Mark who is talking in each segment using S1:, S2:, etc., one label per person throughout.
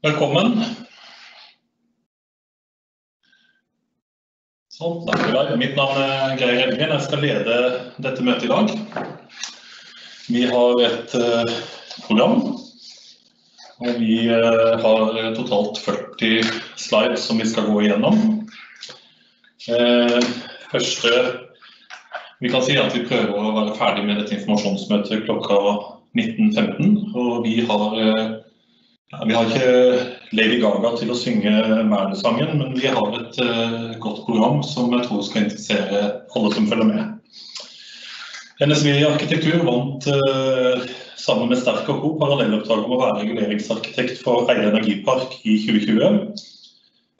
S1: Velkommen. Sånn, takk for deg. Mitt navn er Geir Helgen. Jeg skal lede dette møtet i dag. Vi har et uh, program. Og vi uh, har totalt 40 slides som vi skal gå igjennom. Uh, første Vi kan si at vi prøver å være ferdig med dette informasjonsmøtet klokka 19.15. Og vi har vi har ikke Lady Gaga til å synge Merle-sangen, men vi har et uh, godt program som jeg tror skal interessere alle som følger med. NSV Arkitektur vant uh, sammen med Sterk og Co. parallelloppdrag om å være reguleringsarkitekt for Eide energipark i 2020.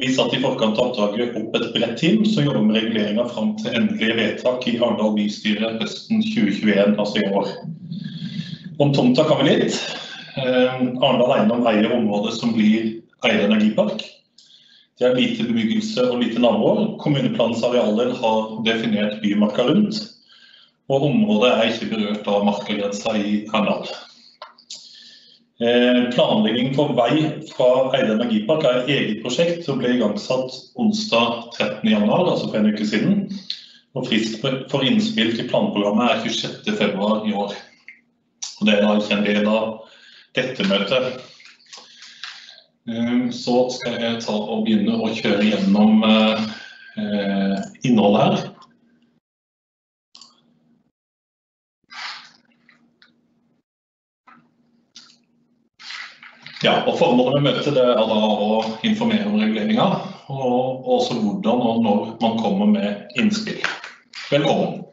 S1: Vi satt i forkant av oppdraget opp et bredt team som jobber med reguleringa fram til endelige vedtak i Arendal bystyre høsten 2021, altså i år. Om tomta kan vi litt. Eh, Arendal Eiendom eier området som blir Eide energipark. Det er lite bebyggelse og lite naboer. Kommuneplanens arealdel har definert bymarka rundt. Og området er ikke berørt av markagrensa i Arendal. Eh, planlegging for vei fra Eide energipark er et eget prosjekt som ble igangsatt onsdag 13.1, altså for en uke siden. Og Frist for innspill til planprogrammet er 26.2 i år. Og Det er da ikke en del av dette møtet. Ehm, så skal jeg ta og begynne å kjøre gjennom eh, innholdet her. Ja, og Formålet med møtet er å informere om reguleringa, og også hvordan og når man kommer med innspill. Velkommen.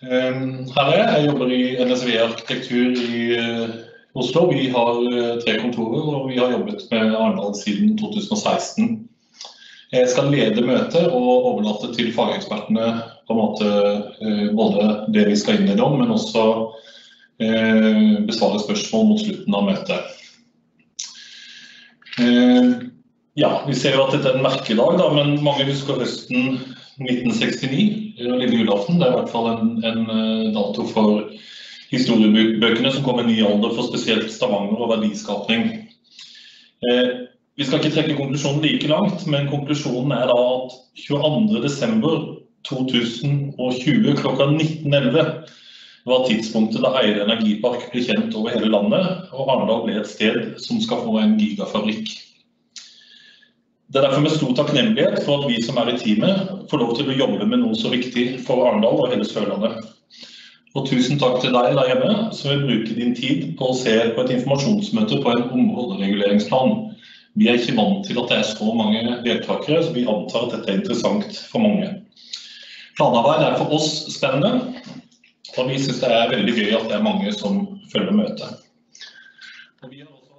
S1: Her er jeg. Jeg jobber i NSV arkitektur i eh, Oslo. Vi har eh, tre kontorer, og vi har jobbet med Arendal siden 2016. Jeg skal lede møtet og overlate til fagekspertene på en måte eh, både det vi skal innlede om, men også besvare spørsmål mot slutten av møtet. Ehm, ja, Vi ser jo at dette er en merkedag, da, men mange husker høsten 1969, lille julaften. Det er i hvert fall en, en eh, dato for historiebøkene som kommer en ny alder for spesielt Stavanger og verdiskapning. Eh, vi skal ikke trekke konklusjonen like langt, men konklusjonen er da at 22.12.2020 klokka 19.11 var tidspunktet da Eide energipark ble kjent over hele landet, og Arendal ble et sted som skal få en gigafabrikk. Det er derfor med stor takknemlighet for at vi som er i teamet, får lov til å jobbe med noe så viktig for Arendal og hele Sørlandet. Og tusen takk til deg der hjemme, som vil bruke din tid på å se på et informasjonsmøte på en områdereguleringsplan. Vi er ikke vant til at det er så mange deltakere, så vi antar at dette er interessant for mange. Planarbeid er for oss spennende, og vi syns det er veldig gøy at det er mange som følger møtet.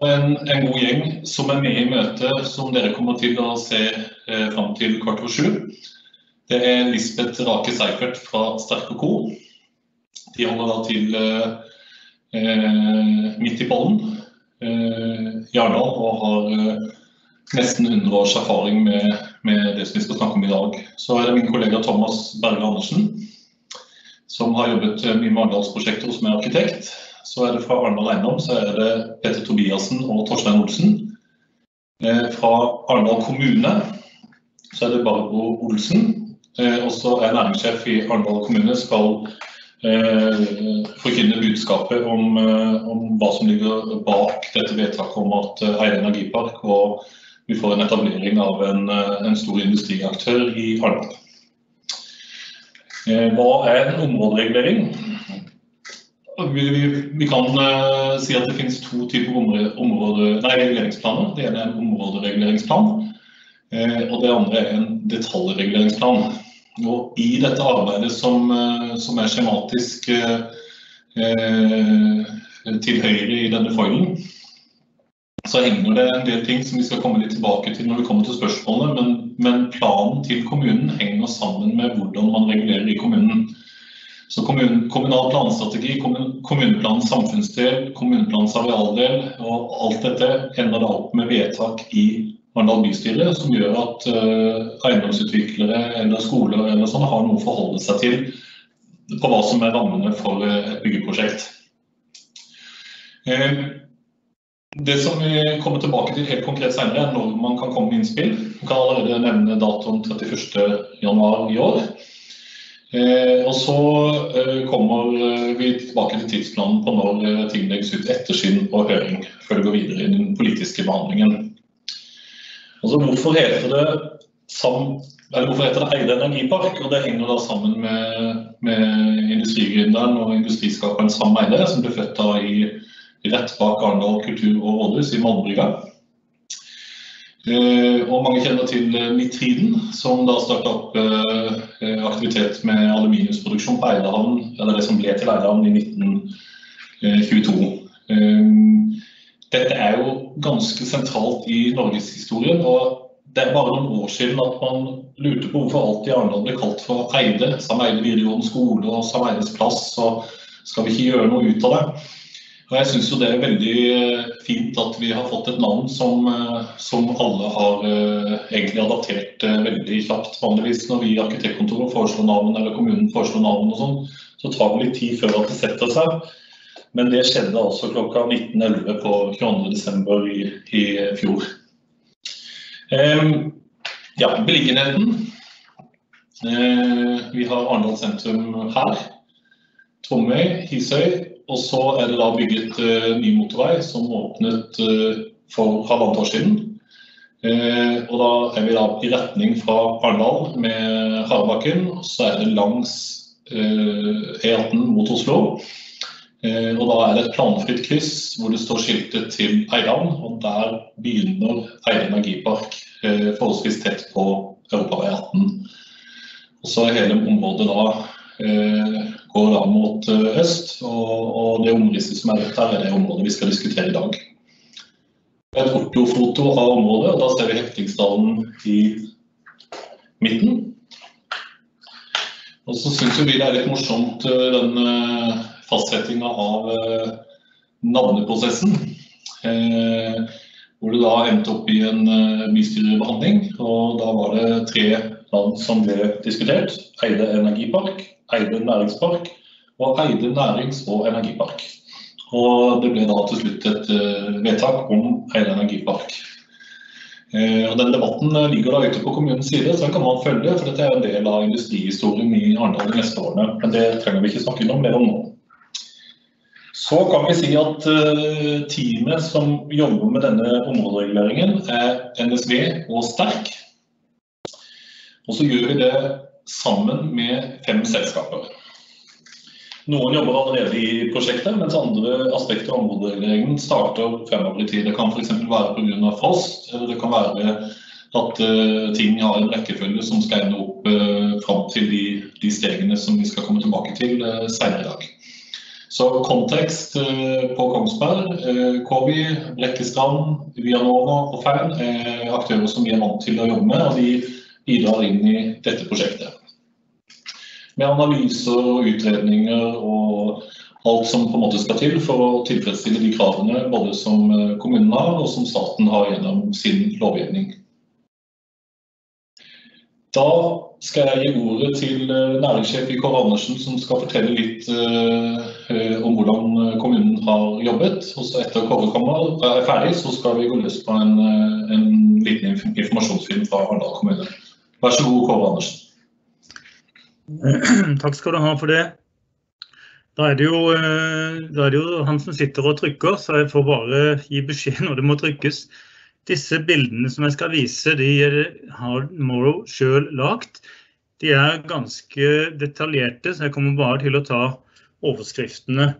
S1: Og en, en, god gjeng som er med i møtet, som dere kommer til å se eh, fram til kvart over sju. Det er Lisbeth Rake Seifert fra Sterk Co. De holder da til eh, eh midt i bollen eh, i Arendal og har eh, nesten 100 års erfaring med, med, det som vi skal snakke om i dag. Så er det min kollega Thomas Berge Andersen, som har jobbet mye med Arendalsprosjekter som er arkitekt. Så er det fra Arendal Eiendom så er det Petter Tobiassen og Torstein Olsen. Eh, fra Arendal kommune så er det Barbro Olsen. Og så er næringssjef i Arendal kommune skal eh, forkynne budskapet om, om, hva som ligger bak dette vedtaket om at Eide energipark og vi får en etablering av en, en stor industriaktør i Arendal. Hva er en områderegulering? Vi, vi, vi kan uh, si at det finnes to typer område, område, nei, reguleringsplaner. Det ene er en områdereguleringsplan, uh, og det andre er en detaljreguleringsplan. Og I dette arbeidet som, uh, som er skjematisk til høyre i denne foilen, så henger det en del ting som vi skal komme litt tilbake til når vi kommer til spørsmålene, men, men planen til kommunen henger sammen med hvordan man regulerer i kommunen. Så kommun, kommunal planstrategi, kommun, kommuneplanens samfunnsdel, kommuneplanens arealdel og alt dette ender da opp med vedtak i Arendal bystyre som gjør at uh, eiendomsutviklere eller skoler eller sånn har noe å forholde seg til på hva som er rammene for uh, et byggeprosjekt. Uh, Det som vi kommer tilbake til helt konkret senere, er når man kan komme med innspill. Vi kan allerede nevne datoen 31.1 i år. Eh, og så eh, kommer eh, vi tilbake til tidsplanen på når eh, ting legges ut etter sin og høring, før det går videre i den politiske behandlingen. Altså, hvorfor heter det sam, hvorfor heter det Eide energipark? Og det henger da sammen med, med industrigründeren og industriskaperen Sam Eide, som ble født da i rett bak Arendal kultur- og rådhus i Malmbrygga. Eh, og mange kjenner til eh, Nitriden, som da starta opp eh, aktivitet med aluminiumsproduksjon på Eidehavn, eller det som ble til Eidehavn i 1922. Dette er jo ganske sentralt i norgeshistorien. og Det er bare noen år siden at man lurte på hvorfor alt i Arendal ble kalt for Eide. Sam Eide videregående skole og Sam Eides plass. og Skal vi ikke gjøre noe ut av det? Og jeg syns det er veldig eh, fint at vi har fått et navn som, eh, som alle har uh, egentlig adaptert veldig kjapt. Vanligvis når vi i arkitektkontoret foreslår navn, eller kommunen foreslår navn, og sånn, så tar det litt tid før at det setter seg. Men det skjedde altså klokka 19.11 på 22.12. I, i fjor. Um, ja, beliggenheten. Uh, vi har Arendal sentrum her. Tromøy, Hisøy, og så er det da bygget uh, ny motorvei som åpnet uh, for halvannet år siden. Uh, og da er vi da i retning fra Arendal med Harebakken, og så er det langs E18 mot Oslo. og da er det et planfritt kryss hvor det står skiltet til Eidan, og der begynner Eide energipark forholdsvis tett på Europavei 18. Og så er hele området da går da mot eh, øst, og, det omrisset som er rødt her, er det området vi skal diskutere i dag. Et ortofoto av området, og da ser vi Heftingsdalen i midten. Og så syns vi det er litt morsomt eh, den eh, fastsettinga av navneprosessen. Hvor det da endte opp i en bystyrebehandling. Og da var det tre land som ble diskutert. Eide energipark, Eide næringspark og Eide nærings- og energipark. Og det ble da til slutt et uh, vedtak om Eide energipark. Uh, og den Debatten ligger da ute på kommunens side, så den kan man følge. For dette er en del av industrihistorien i Arendal de neste årene. Men det trenger vi ikke snakke noe mer om nå. Så kan vi si at teamet som jobber med denne områdereguleringen, er NSV og Sterk. Og så gjør vi det sammen med fem selskaper. Noen jobber allerede i prosjektet, mens andre aspekter av områdereguleringen starter fremover i tid. Det kan f.eks. være pga. frost, eller det kan være at uh, ting har en rekkefølge som skal ende opp uh, fram til de, de, stegene som vi skal komme tilbake til uh, senere i dag. Så kontekst på Kongsberg, uh, Kowi, Brekkestrand, Vianova og Fern er aktører som vi er vant til å jobbe med, og de bidrar inn i dette prosjektet med analyser og utredninger og alt som på en måte skal til for å tilfredsstille de kravene både som eh, kommunen har og som staten har gjennom sin lovgivning. Da skal jeg gi ordet til eh, næringssjef i Kåre Andersen, som skal fortelle litt uh, om hvordan kommunen har jobbet. Og så etter Kåre kommer, er ferdig, så skal vi gå løs på en, en liten informasjonsfilm fra Arendal kommune. Vær så god, Kåre Andersen.
S2: Takk skal du ha for det. Da er, det jo, eh, da er det jo han som sitter og trykker, så jeg får bare gi beskjed når det må trykkes. Disse bildene som jeg skal vise, de har Morrow sjøl lagd. De er ganske detaljerte, så jeg kommer bare til å ta overskriftene.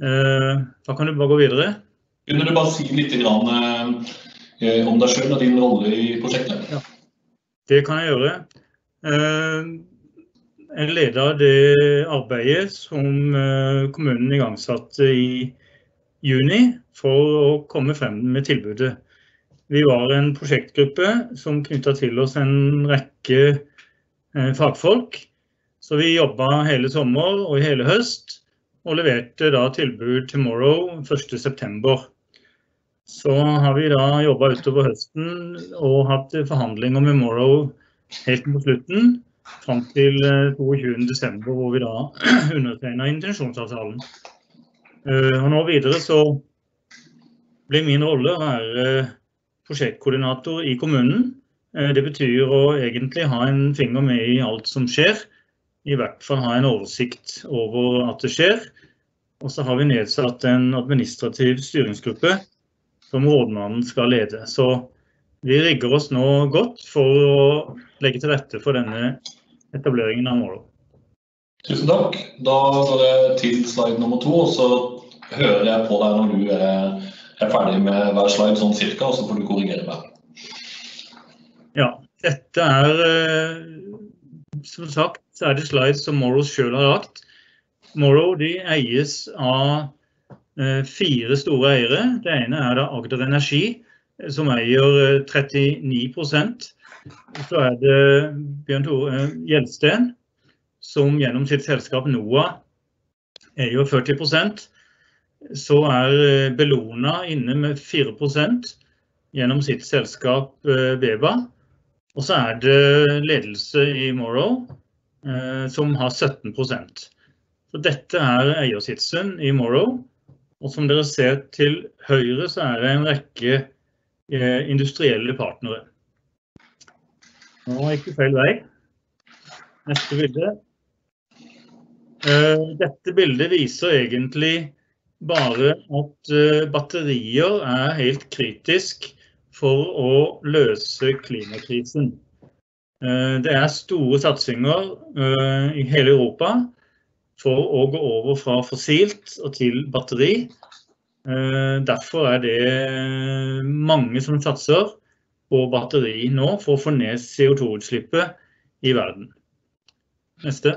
S2: Eh, da kan du bare gå videre.
S1: Kunne du bare si litt eh, om deg sjøl og din rolle i prosjektet? Ja,
S2: det kan jeg gjøre. Jeg leder det arbeidet som eh, kommunen igangsatte i juni for å komme frem med tilbudet. Vi var en prosjektgruppe som knytta til oss en rekke eh, fagfolk. Så vi jobba hele sommer og hele høst, og leverte da tilbud til Morrow 1.9. Så har vi da jobba utover høsten og hatt forhandlinger med Morrow helt på slutten fram til 22.12., eh, hvor vi da undertegna intensjonsavtalen. Eh, og nå videre så blir min rolle å være prosjektkoordinator i kommunen. Det betyr å egentlig ha en finger med i alt som skjer. I hvert fall ha en oversikt over at det skjer. Og så har vi nedsatt en administrativ styringsgruppe som rådmannen skal lede. Så vi rigger oss nå godt for å legge til rette for denne etableringen av Morrow.
S1: Tusen takk. Da går det til slide nummer to, og så hører jeg på deg når du er, er ferdig med hver slide sånn cirka, og så får du korrigere meg.
S2: Ja, dette er eh, som sagt er det slides som Morrow selv har lagt. Morrow de eies av eh, fire store eiere. Det ene er da Agder Energi, som eier 39 Så er det Bjørn Tore Gjelsten, som gjennom sitt selskap NOAH eier 40% Så er eh, Bellona inne med 4 gjennom sitt selskap eh, Beba. Og så er det ledelse i Morrow eh, som har 17% Så Dette er eiersitsen i Morrow. Og som dere ser til høyre, så er det en rekke industrielle partnere. Nå gikk det feil vei. Neste bilde. Eh, dette bildet viser egentlig bare at eh, batterier er helt kritisk for å løse klimakrisen. Eh, det er store satsinger i hele Europa for å gå over fra fossilt og til batteri. Derfor er det mange som satser på batteri nå for å få ned CO2-utslippet i verden. Neste.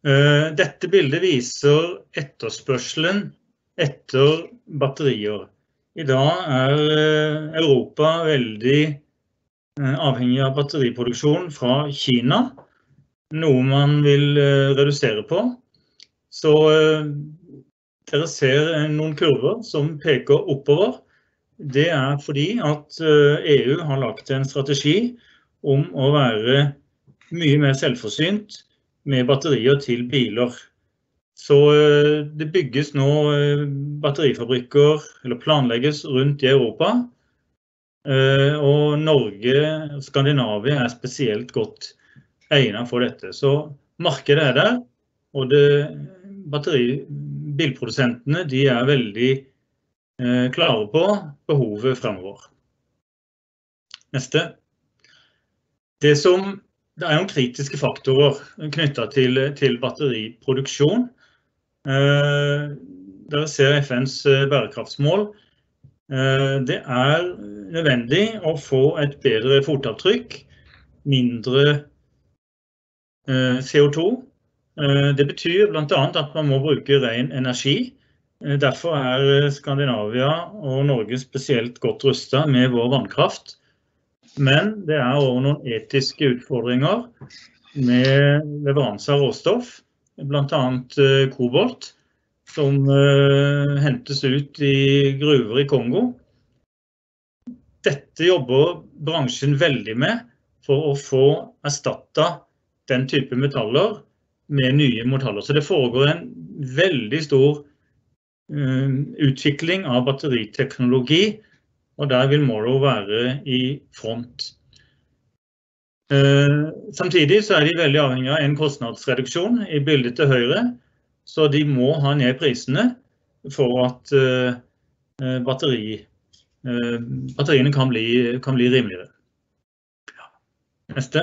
S2: Eh, dette bildet viser etterspørselen etter batterier. I dag er eh, Europa veldig eh, avhengig av batteriproduksjon fra Kina, noe man vil redusere på. Så dere ser noen kurver som peker oppover. Det er fordi at EU e har lagt en strategi om å være mye mer selvforsynt med batterier til biler. Så eh, det bygges nå eh, batterifabrikker, eller planlegges rundt i Europa. Eh, og Norge og Skandinavia er spesielt godt egnet for dette. Så markedet er der, og det, bilprodusentene de er veldig klare på behovet fremover. Neste. Det som det er noen kritiske faktorer knytta til, til, batteriproduksjon. Eh, dere ser FNs eh, bærekraftsmål. Eh, det er nødvendig å få et bedre fotavtrykk, mindre eh, CO2. Eh, det betyr bl.a. at man må bruke ren energi. Eh, derfor er Skandinavia og Norge spesielt godt rusta med vår vannkraft. Men det er òg noen etiske utfordringer med leveranse av råstoff, bl.a. Eh, kobolt, som hentes ut i gruver i Kongo. Dette jobber bransjen veldig med for å få erstatta den type metaller med nye metaller. Så det foregår en veldig stor utvikling av batteriteknologi og der vil Morrow være i front. Eh, samtidig så er de veldig avhengig av en kostnadsreduksjon i bildet til høyre, så de må ha ned prisene for at eh, eh, batteri, batteriene kan bli, kan bli rimeligere. Neste.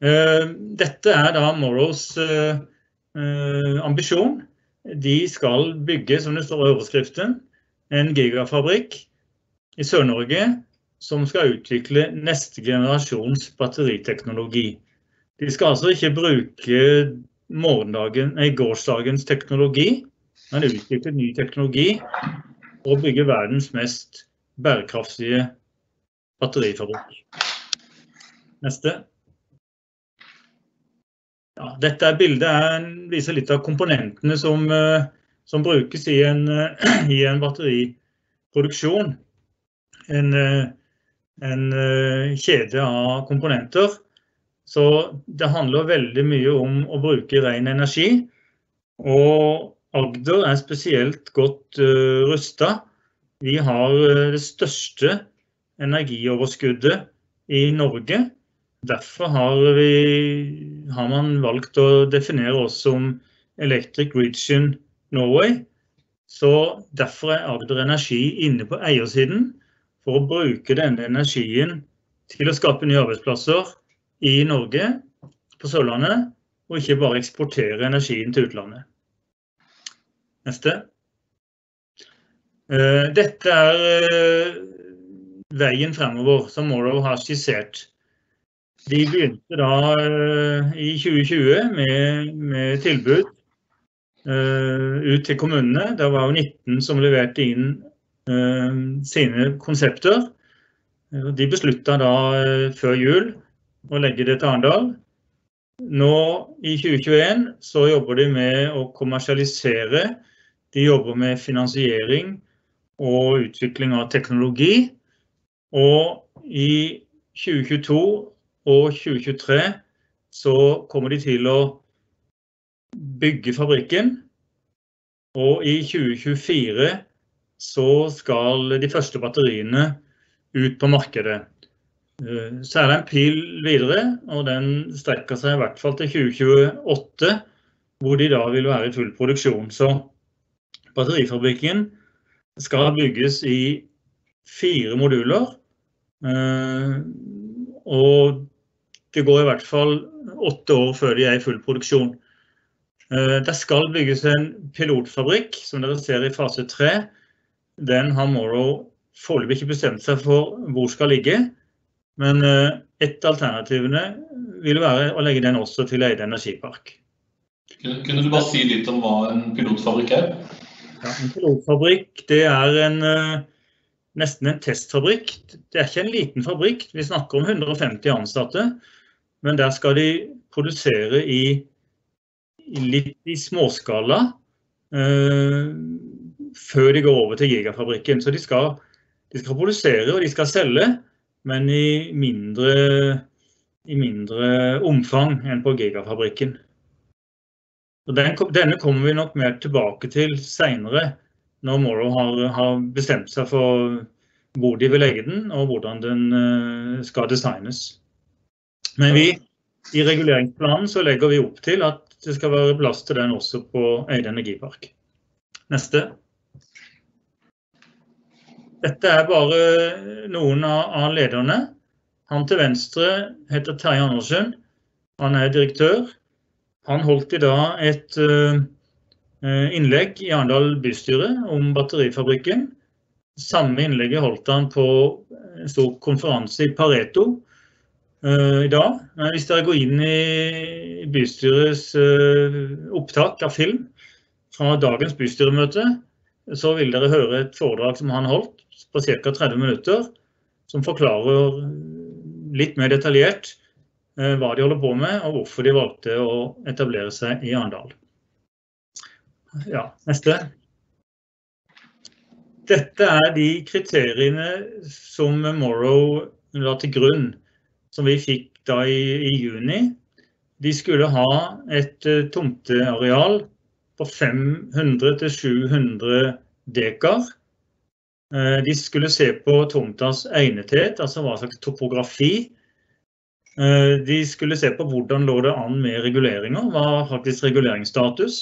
S2: Dette er da Morrows ambisjon. De skal bygge, som det står i overskriften, en gigafabrikk i Sør-Norge som skal utvikle neste generasjons batteriteknologi. De skal altså ikke bruke nei, gårsdagens teknologi, men utvikle ny teknologi og bygge verdens mest bærekraftige batterifabrikk. Neste. Ja, dette bildet viser litt av komponentene som uh, som brukes i en, i en batteriproduksjon. En, en, kjede av komponenter. Så det handler veldig mye om å bruke ren energi. Og Agder er spesielt godt uh, rusta. Vi har det største energioverskuddet i Norge. Derfor har, vi, har, man valgt å definere oss som Electric Region Norway. Så Derfor er Agder Energi inne på eiersiden for å bruke denne energien til å skape nye arbeidsplasser i Norge, på Sørlandet, og ikke bare eksportere energien til utlandet. Neste. Eh, dette er eh, veien fremover som Morrow har skissert. De begynte da eh, i 2020 med, med tilbud ut til kommunene. Det var jo 19 som leverte inn sine konsepter. De beslutta da før jul å legge det til Arendal. Nå i 2021 så jobber de med å kommersialisere. De jobber med finansiering og utvikling av teknologi. Og i 2022 og 2023 så kommer de til å bygge fabrikken. Og i 2024 så skal de første batteriene ut på markedet. Eh, så er det en pil videre, og den strekker seg i hvert fall til 2028, hvor de da vil være i full produksjon. Så batterifabrikken skal bygges i fire moduler. Eh, og det går i hvert fall åtte år før de er i full produksjon. Eh, det skal bygges en pilotfabrikk, som dere ser i fase tre. Den har Morrow foreløpig ikke bestemt seg for hvor skal ligge. Men eh, et av alternativene vil være å legge den også til Eide energipark.
S1: Kunne du bare si litt om hva en pilotfabrikk er?
S2: Ja, en pilotfabrikk det er en, eh, nesten en testfabrikk. Det er ikke en liten fabrikk. Vi snakker om 150 ansatte. Men der skal de produsere i, litt i småskala uh, før de går over til gigafabrikken. Så de skal, de skal produsere og de skal selge men i mindre, i mindre omfang enn på gigafabrikken. Den, denne kommer vi nok mer tilbake til seinere, når Morrow har, har, bestemt seg for hvor de vil legge den, og hvordan den uh, skal designes. Men vi, i reguleringsplanen så legger vi opp til at det skal være plass til den også på Eide energipark. Neste. Dette er bare noen av lederne. Han til venstre heter Terje Andersen. Han er direktør. Han holdt i dag et eh, innlegg i Arendal bystyre om batterifabrikken. Samme innlegget holdt han på en stor konferanse i Pareto i dag. Hvis dere går inn i bystyrets uh, opptak av film fra dagens bystyremøte, så vil dere høre et foredrag som han holdt på ca. 30 minutter, som forklarer litt mer detaljert eh, hva de holder på med, og hvorfor de valgte å etablere seg i Arendal. Ja, neste. Dette er de kriteriene som Morrow la til grunn, som vi fikk da i, i juni. De skulle ha et uh, tomteareal på 500 700 dekar. Eh, de skulle se på tomtas egnethet, altså hva slags topografi. Eh, de skulle se på hvordan lå det an med reguleringer, hva faktisk reguleringsstatus.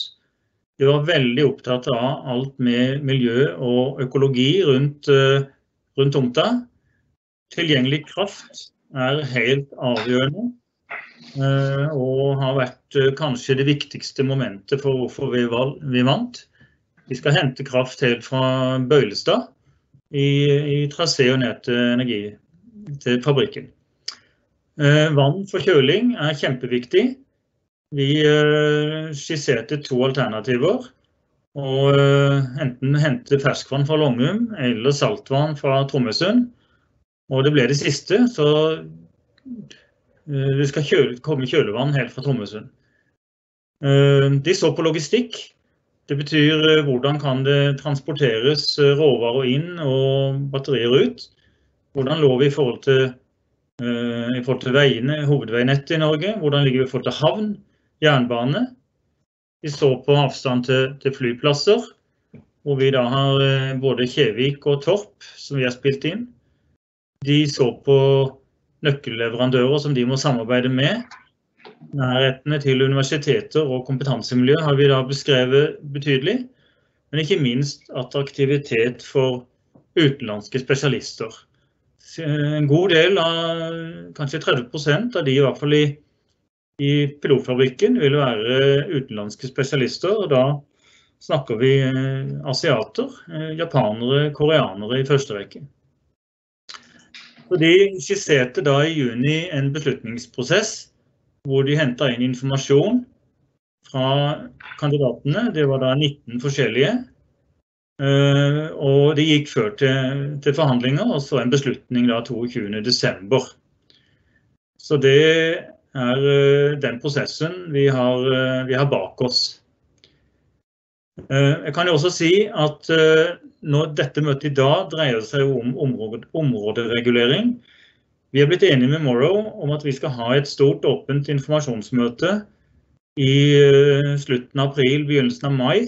S2: De var veldig opptatt av alt med miljø og økologi rundt, eh, rundt tomta. Tilgjengelig kraft er helt avgjørende. Og har vært kanskje det viktigste momentet for hvorfor vi vant. Vi skal hente kraft helt fra Bøylestad i, i trasé og ned til energi til fabrikken. Eh, vann for kjøling er kjempeviktig. Vi eh, skisserte to alternativer. Og eh, enten hente ferskvann fra Longum eller saltvann fra Tromøysund. Og det ble det siste, så det skal kjøle, komme kjølevann helt fra Tromøysund. De så på logistikk. Det betyr eh, hvordan kan det transporteres eh, råvarer inn og batterier ut. Hvordan lå vi i forhold til, i forhold til veiene, hovedveinettet i Norge? Hvordan ligger vi i forhold til havn, jernbane? Vi så på avstand til, til flyplasser, hvor vi da har eh, både Kjevik og Torp som vi har spilt inn. De så på nøkkelleverandører som de må samarbeide med. Nærhetene til universiteter og kompetansemiljø har vi da beskrevet betydelig. Men ikke minst attraktivitet for utenlandske spesialister. En god del, av, kanskje 30% av de i hvert fall i, i pilotfabrikken, vil være utenlandske spesialister. og Da snakker vi eh, asiater, eh, japanere, koreanere i første rekke. Og de skisserte da i juni en beslutningsprosess hvor de henta inn informasjon fra kandidatene. Det var da 19 forskjellige. Eh, og det gikk før til, til forhandlinger, og så en beslutning da 22.12. Så det er eh, den prosessen vi har, eh, vi har bak oss. Jeg kan jo også si at når dette møtet i dag dreier seg om områderegulering. Vi er blitt enige med Morrow om at vi skal ha et stort åpent informasjonsmøte i slutten av april, begynnelsen av mai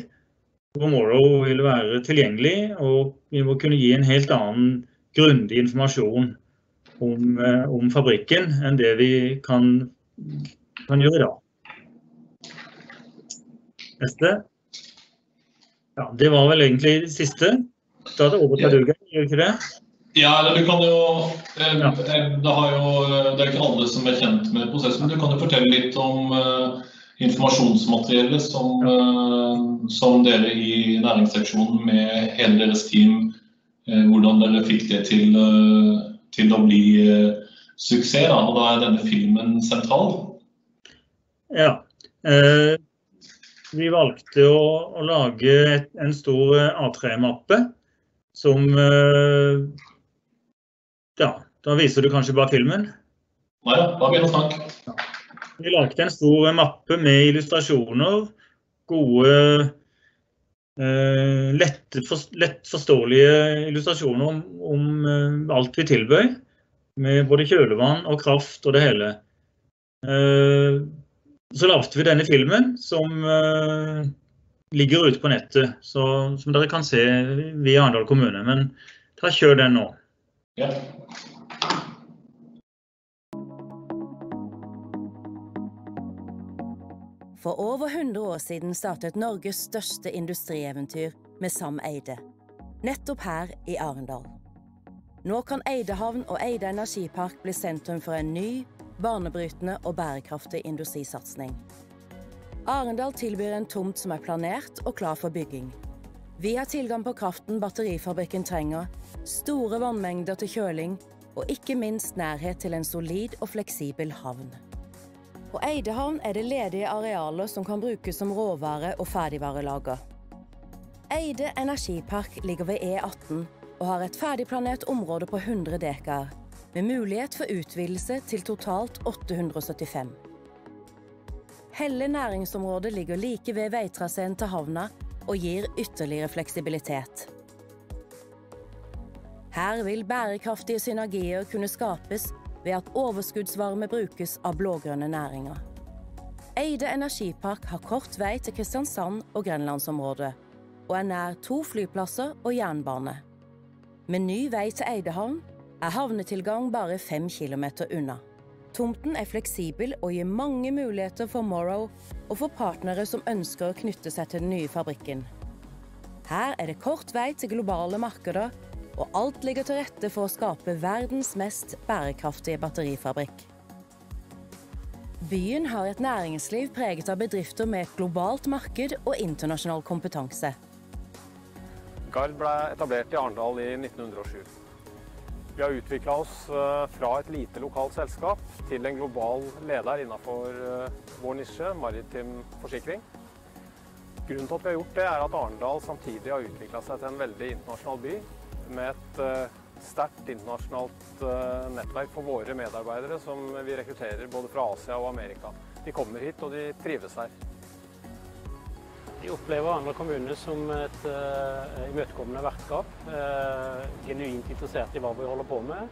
S2: Morrow vil være tilgjengelig, og vi må kunne gi en helt annen grundig informasjon om, eh, om fabrikken enn det vi kan, kan gjøre i dag. Neste. Ja, det var vel egentlig det siste. Da det over til du, gjør ikke det?
S1: Ja, eller du kan jo, eh. Eh, det, jo det, er ikke alle som er kjent med prosessen, men du kan jo fortelle litt om informasjonsmateriellet som, eh, som, dere i næringsseksjonen med hele deres team, eh, hvordan dere fikk det til, eh, til å bli suksess. Da. Og da er denne filmen sentral?
S2: Ja. Eh, vi valgte å, å lage et, en stor A3-mappe som eh, Ja, da viser du kanskje bare filmen?
S1: Nei da, da begynner snakk. Ja.
S2: Vi lagde en stor mappe med illustrasjoner. Gode, eh, lett, for, lett, forståelige illustrasjoner om, om eh, alt vi tilbød. Med både kjølevann og kraft og det hele. Eh, så lagde vi denne filmen som uh, ligger ute på nettet. Så, som dere kan se via Arendal kommune. Men ta kjør den nå. Ja.
S3: For over 100 år siden startet Norges største industrieventyr med Sam Eide. Nettopp her i Arendal. Nå kan Eidehavn og Eide energipark bli sentrum for en ny, banebrytende og bærekraftig industrisatsing. Arendal tilbyr en tomt som er planert og klar for bygging. Vi har tilgang på kraften batterifabrikken trenger, store vannmengder til kjøling og ikke minst nærhet til en solid og fleksibel havn. På Eidehavn er det ledige arealer som kan brukes som råvare- og ferdigvarelager. Eide energipark ligger ved E18 og har et ferdigplanert område på 100 dekar, med mulighet for utvidelse til totalt 875. Helle næringsområde ligger like ved veitraseen til havna og gir ytterligere fleksibilitet. Her vil bærekraftige synergier kunne skapes ved at overskuddsvarme brukes av blågrønne næringer. Eide energipark har kort vei til Kristiansand og grenlandsområdet, og er nær to flyplasser og jernbane. Med ny vei til Eidehavn er havnetilgang bare fem kilometer unna. Tomten er fleksibel og gir mange muligheter for Morrow og for partnere som ønsker å knytte seg til den nye fabrikken. Her er det kort vei til globale markeder og alt ligger til rette for å skape verdens mest bærekraftige batterifabrikk. Byen har et næringsliv preget av bedrifter med et globalt marked og internasjonal kompetanse.
S4: Gard ble etablert i Arendal i 1907. Vi har utvikla oss eh, fra et lite lokalt selskap til en global leder innenfor eh, vår nisje, maritim forsikring. Grunnen til at vi har gjort det, er at Arendal samtidig har utvikla seg til en veldig internasjonal by med et uh, sterkt internasjonalt nettverk for våre medarbeidere som vi rekrutterer både fra Asia og Amerika. De kommer hit, og de trives her.
S5: De opplever andre kommuner som et uh, imøtekommende vertskap. Uh, genuint interessert i hva vi holder på med.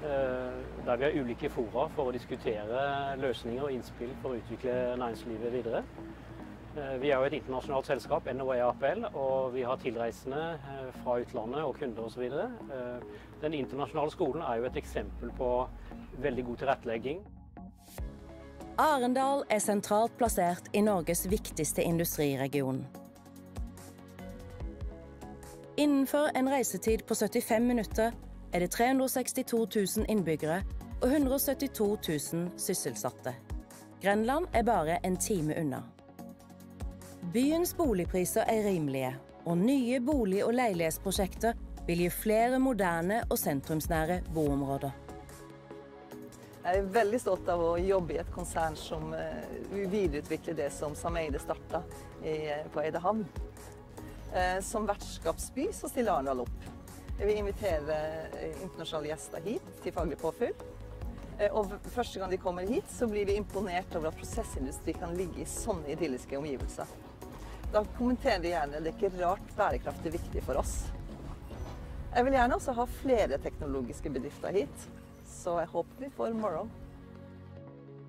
S5: Uh, der vi har ulike fora for å diskutere løsninger og innspill for å utvikle næringslivet videre. Uh, vi er jo et internasjonalt selskap, NOA APL, og vi har tilreisende fra utlandet og kunder osv. Den internasjonale skolen er jo et eksempel på veldig god tilrettelegging.
S3: Arendal er sentralt plassert i Norges viktigste industriregion. Innenfor en reisetid på 75 minutter er det 362 000 innbyggere og 172 000 sysselsatte. Grenland er bare en time unna. Byens boligpriser er rimelige, og nye bolig- og leilighetsprosjekter vil gi flere moderne og sentrumsnære boområder.
S6: Jeg er veldig stolt av å jobbe i et konsern som uh, videreutvikler det som Sameide starta på Eidehavn. Uh, som vertskapsby så stiller Arendal opp. Vi inviterer internasjonale gjester hit til faglig påfyll. Og første gang de kommer hit, så blir vi imponert over at prosessindustri kan ligge i sånne idylliske omgivelser. Da kommenterer de gjerne det er ikke rart bærekraft er viktig for oss. Jeg vil gjerne også ha flere teknologiske bedrifter hit så jeg håper vi får morgen.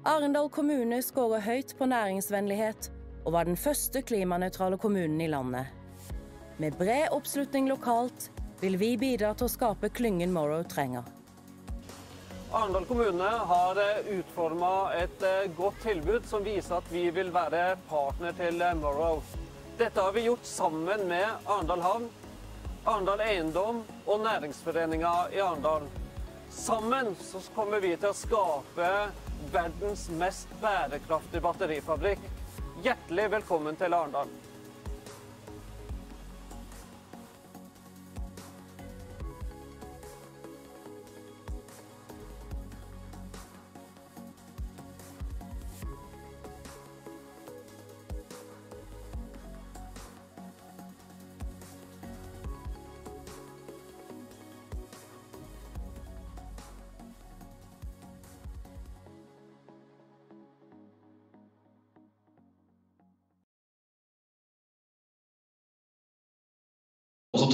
S3: Arendal kommune skårer høyt på næringsvennlighet og var den første klimanøytrale kommunen i landet. Med bred oppslutning lokalt vil vi bidra til å skape klyngen Morrow trenger.
S7: Arendal kommune har eh, utforma et eh, godt tilbud som viser at vi vil være partner til eh, Morrow. Dette har vi gjort sammen med Arendal havn, Arendal eiendom og Næringsforeninga i Arendal. Sammen så kommer vi til å skape verdens mest bærekraftige batterifabrikk. Hjertelig velkommen til Arendal.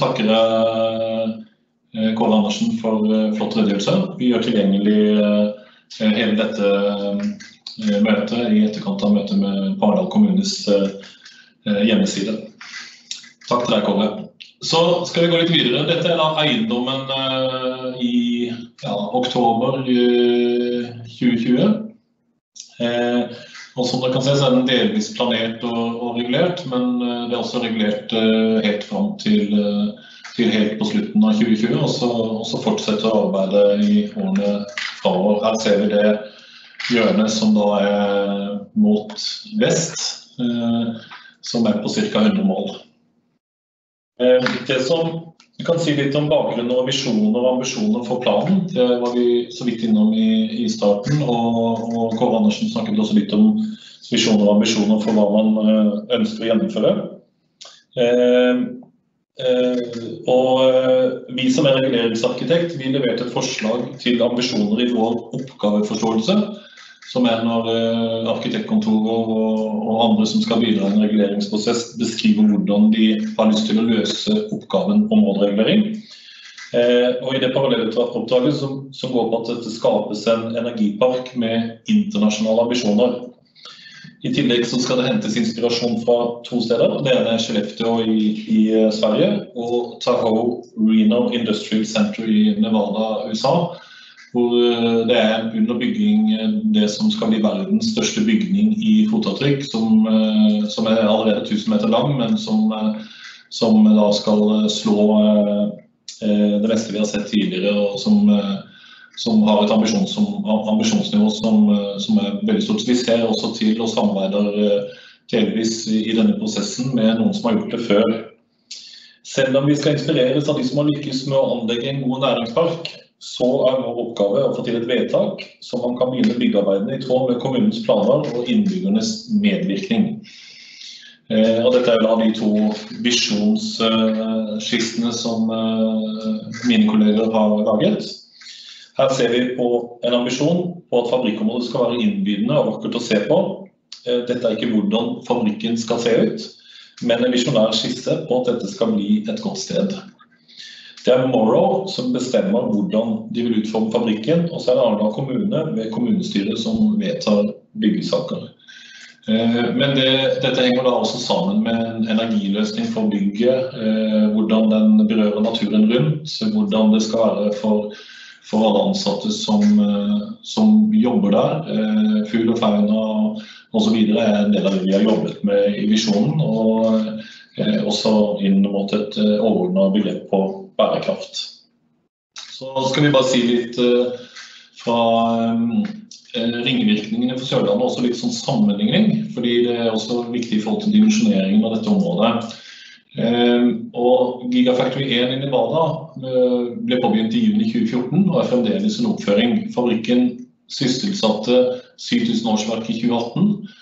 S1: Så takker jeg eh, Kåre Andersen for eh, flott redegjørelse. Vi gjør tilgjengelig eh, hele dette møtet i etterkant av møtet med Pardal kommunes hjemmeside. Takk til deg, Kåre. Så skal vi gå litt videre. Dette er da eiendommen i ja, oktober 2020. Og som dere kan se, så er den delvis planert og, og regulert, men eh, det er også regulert uh, helt fram til, uh, til, helt på slutten av 2020. Og så, og så fortsetter arbeidet i årene framover. Her ser vi det hjørnet som da er mot vest, som er på ca. 100 mål. Det som vi kan si litt om bakgrunnen og visjoner og ambisjoner for planen. Det var vi så vidt innom i, i starten. Og, og Kåre Andersen snakket også litt om visjoner og ambisjoner for hva man eh, ønsker å gjennomføre. Eh, eh, og eh, Vi som er reguleringsarkitekt vi leverte et forslag til ambisjoner i vår oppgaveforståelse som er når eh, arkitektkontorer og, og, andre som skal bidra i en reguleringsprosess, beskriver hvordan de har lyst til å løse oppgaven områderegulering. Eh, og I det parallelloppdraget som, som går på at det skapes en energipark med internasjonale ambisjoner. I tillegg så skal det hentes inspirasjon fra to steder. Det ene er Skellefteå i, i eh, Sverige og Tahoe Reno Industrial Center i Nevada, USA hvor eh, det er under bygging eh, det som skal bli verdens største bygning i fotavtrykk, som, eh, som er allerede 1000 meter lang, men som, som da skal slå det meste vi har sett tidligere, og som, som har et ambisjons, ambisjonsnivå som, som, er veldig stort. Vi ser også til og samarbeider delvis i denne prosessen med noen som har gjort det før. Selv om vi skal inspireres av de som har lykkes med å anlegge en god næringspark, så er vår oppgave å få til et vedtak så man kan begynne byggearbeidene i tråd med kommunens planer og innbyggernes medvirkning. Eh, og dette er de to visjonsskissene som eh, mine kolleger har laget. Her ser vi på en ambisjon på at fabrikkområdet skal være innbydende og vakkert å se på. Eh, dette er ikke hvordan fabrikken skal se ut, men en visjonær skisse på at dette skal bli et godt sted. Det er Morrow som bestemmer hvordan de vil utforme fabrikken, og så er det Arendal kommune ved kommunestyret som vedtar byggesaker. Men det, dette henger da også sammen med en energiløsning for bygget. Hvordan den berører naturen rundt, hvordan det skal være for, for alle ansatte som, som jobber der. Fugl og fauna osv. er en del av det vi har jobbet med i visjonen. Og også inn mot et overordnet begrep på bærekraft. Så skal vi bare si litt fra Eh, ringvirkningene for Sørlandet også litt sånn sammenligning, fordi det er også viktig i forhold til dimensjoneringen av dette området. Eh, og Gigafactory 1 i Nevada eh, ble påbegynt i juni 2014 og er fremdeles en oppføring. Fabrikken sysselsatte 7000 årsverk i 2018,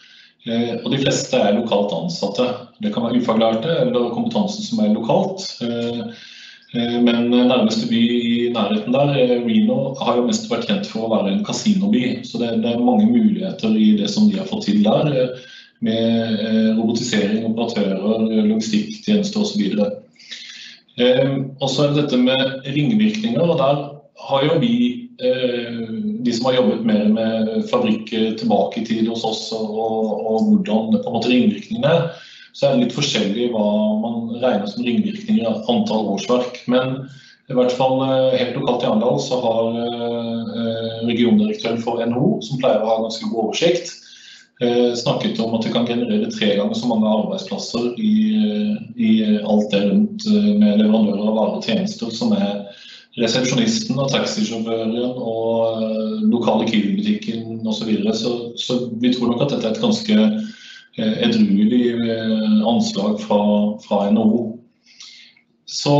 S1: og de fleste er lokalt ansatte. Det kan være ufaglærte eller kompetanse som er lokalt. Eh, men nærmeste by i nærheten der, eh, Reno, har jo mest vært kjent for å være en kasinoby. Så det, er mange muligheter i det som de har fått til der, eh, med robotisering, operatører, logistikktjenester osv. Og så er det dette med ringvirkninger. og Der har jo vi, de som har jobbet mer med fabrikk tilbake i tid hos oss, og, og hvordan på en måte ringvirkningene er, så er det litt forskjellig hva man regner som ringvirkninger av antall årsverk. Men i hvert fall eh, helt lokalt i Arendal så har eh, regiondirektøren for NHO, som pleier å ha ganske god oversikt, eh, snakket om at det kan generere tre ganger så mange arbeidsplasser i, i alt det rundt med leverandører av varer og tjenester som er resepsjonisten og taxisjåføren og lokale Kiwi-butikken osv. Så, så Så vi tror nok at dette er et ganske edruelig anslag fra, fra NHO. Så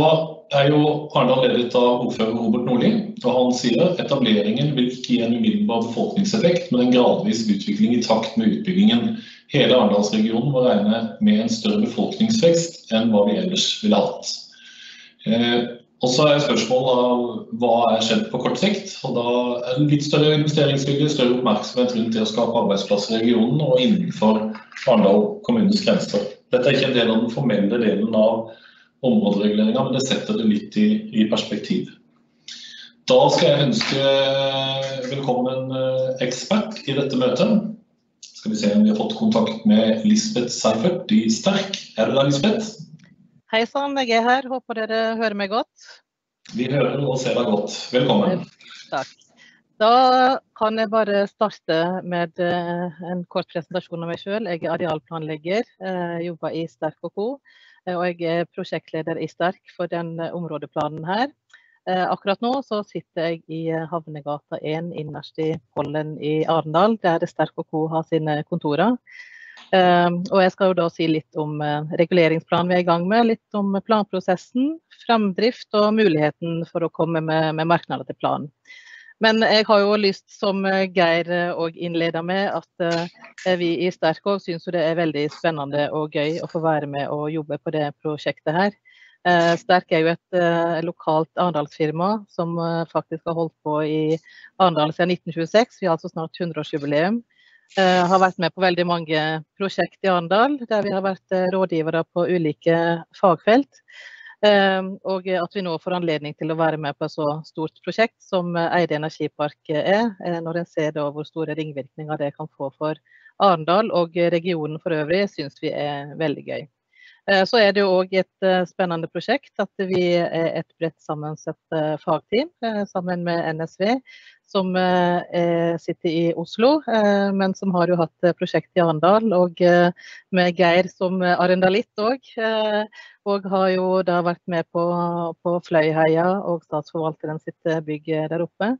S1: er jo Arendal ledet av ordfører Robert Nordli, og han sier etableringen vil ikke gi en umiddelbar befolkningseffekt, men en gradvis utvikling i takt med utbyggingen. Hele Arendalsregionen må regne med en større befolkningsvekst enn hva vi ellers ville hatt. Og så er spørsmålet av hva er skjedd på kort sikt. og Da er det litt større investeringsvilje, større oppmerksomhet rundt det å skape arbeidsplasser i regionen og innenfor Arendal kommunes grenser. Dette er ikke en del av den formelle delen av områdereguleringa, men det setter det litt i, i, perspektiv. Da skal jeg ønske velkommen eh, ekspert i dette møtet. Skal vi se om vi har fått kontakt med Lisbeth Seifert i Sterk. Er du der, Lisbeth?
S8: Hei sann, jeg er her. Håper dere hører meg godt.
S1: Vi hører og ser deg godt. Velkommen.
S8: Takk. Da kan jeg bare starte med eh, en kort presentasjon av meg selv. Jeg er arealplanlegger, eh, jobber i Sterk og Co. Eh, og jeg er prosjektleder i Sterk for den områdeplanen her. Akkurat nå så sitter jeg i Havnegata 1 innerst i Pollen i Arendal, der Sterk og Co har sine kontorer. Og jeg skal jo da si litt om reguleringsplanen vi er i gang med, litt om planprosessen, framdrift og muligheten for å komme med, med merknader til planen. Men jeg har jo lyst, som eh, Geir òg eh, innleda med, at vi i Sterkov syns det er veldig spennende og gøy å få være med og jobbe på det prosjektet her. Sterk er jo et lokalt Arendalsfirma som faktisk har holdt på i Arendal siden 1926. Vi har altså snart 100-årsjubileum. Har vært med på veldig mange prosjekt i Arendal, der vi har vært rådgivere på ulike fagfelt. Ehm, og at vi nå får anledning til å være med på et så stort prosjekt som Eide energipark er, eh, når en ser hvor store ringvirkninger det kan få for Arendal og regionen for øvrig, syns vi er veldig gøy. Eh, så er det òg et eh, spennende prosjekt at vi er et bredt sammensatt fagteam sammen med NSV, som sitter i Oslo, men som har jo hatt prosjekt i Arendal. Og med Geir som arendalitt òg. Og har jo da vært med på, på Fløyheia og Statsforvalteren sitt bygg der oppe.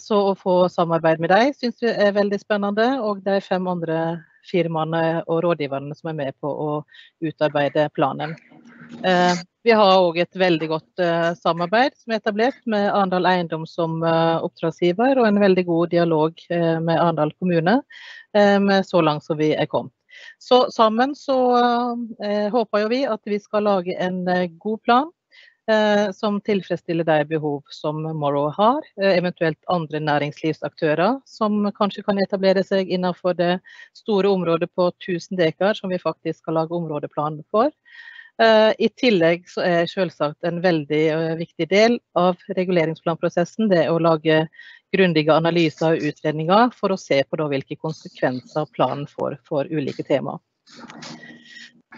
S8: Så å få samarbeid med deg syns vi er veldig spennende. Og de fem andre firmaene og rådgiverne som er med på å utarbeide planen. Eh, vi har òg et veldig godt eh, samarbeid som er etablert med Arendal Eiendom som eh, oppdragsgiver, og en veldig god dialog med Arendal kommune så langt som vi er kommet. Så sammen så håper vi at vi skal lage en god plan som tilfredsstiller de behov som Morrow har, eh, eventuelt andre næringslivsaktører som kanskje kan etablere seg innenfor det store området på 1000 dekar som vi faktisk skal lage områdeplan for. I tillegg så er selvsagt en veldig viktig del av reguleringsplanprosessen det å lage grundige analyser og utredninger for å se på hvilke konsekvenser planen får for ulike temaer.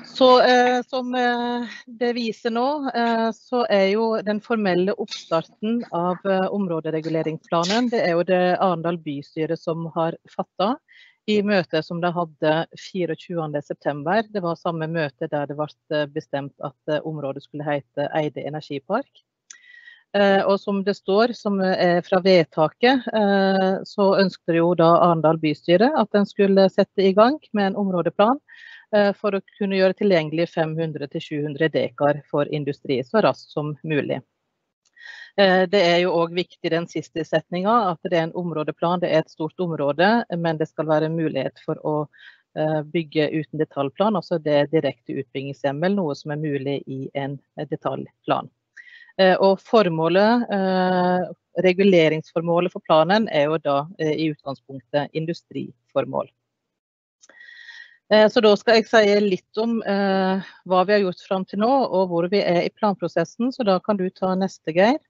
S8: Så eh, Som det viser nå, eh, så er jo den formelle oppstarten av eh, områdereguleringsplanen det er jo det Arendal bystyre som har fatta i møtet som de hadde 24.9. Det var samme møte der det ble eh, bestemt at eh, området skulle hete Eide energipark. Eh, og som det står som er fra vedtaket, så ønsket jo da Arendal bystyre at en skulle sette i gang med en områdeplan for å kunne gjøre tilgjengelig 500-700 dekar for industri så raskt som mulig. Eh, det er jo òg viktig den siste setninga, at det er en områdeplan. Det er et stort område, men det skal være mulighet for å eh, bygge uten detaljplan. Altså det er direkte utbyggingshjemmel, noe som er mulig i en detaljplan. Eh, og formålet, reguleringsformålet for planen er jo da i utgangspunktet industriformål. Så da skal jeg si litt om eh, hva vi har gjort fram til nå, og hvor vi er i planprosessen. Så da kan du ta neste, Geir.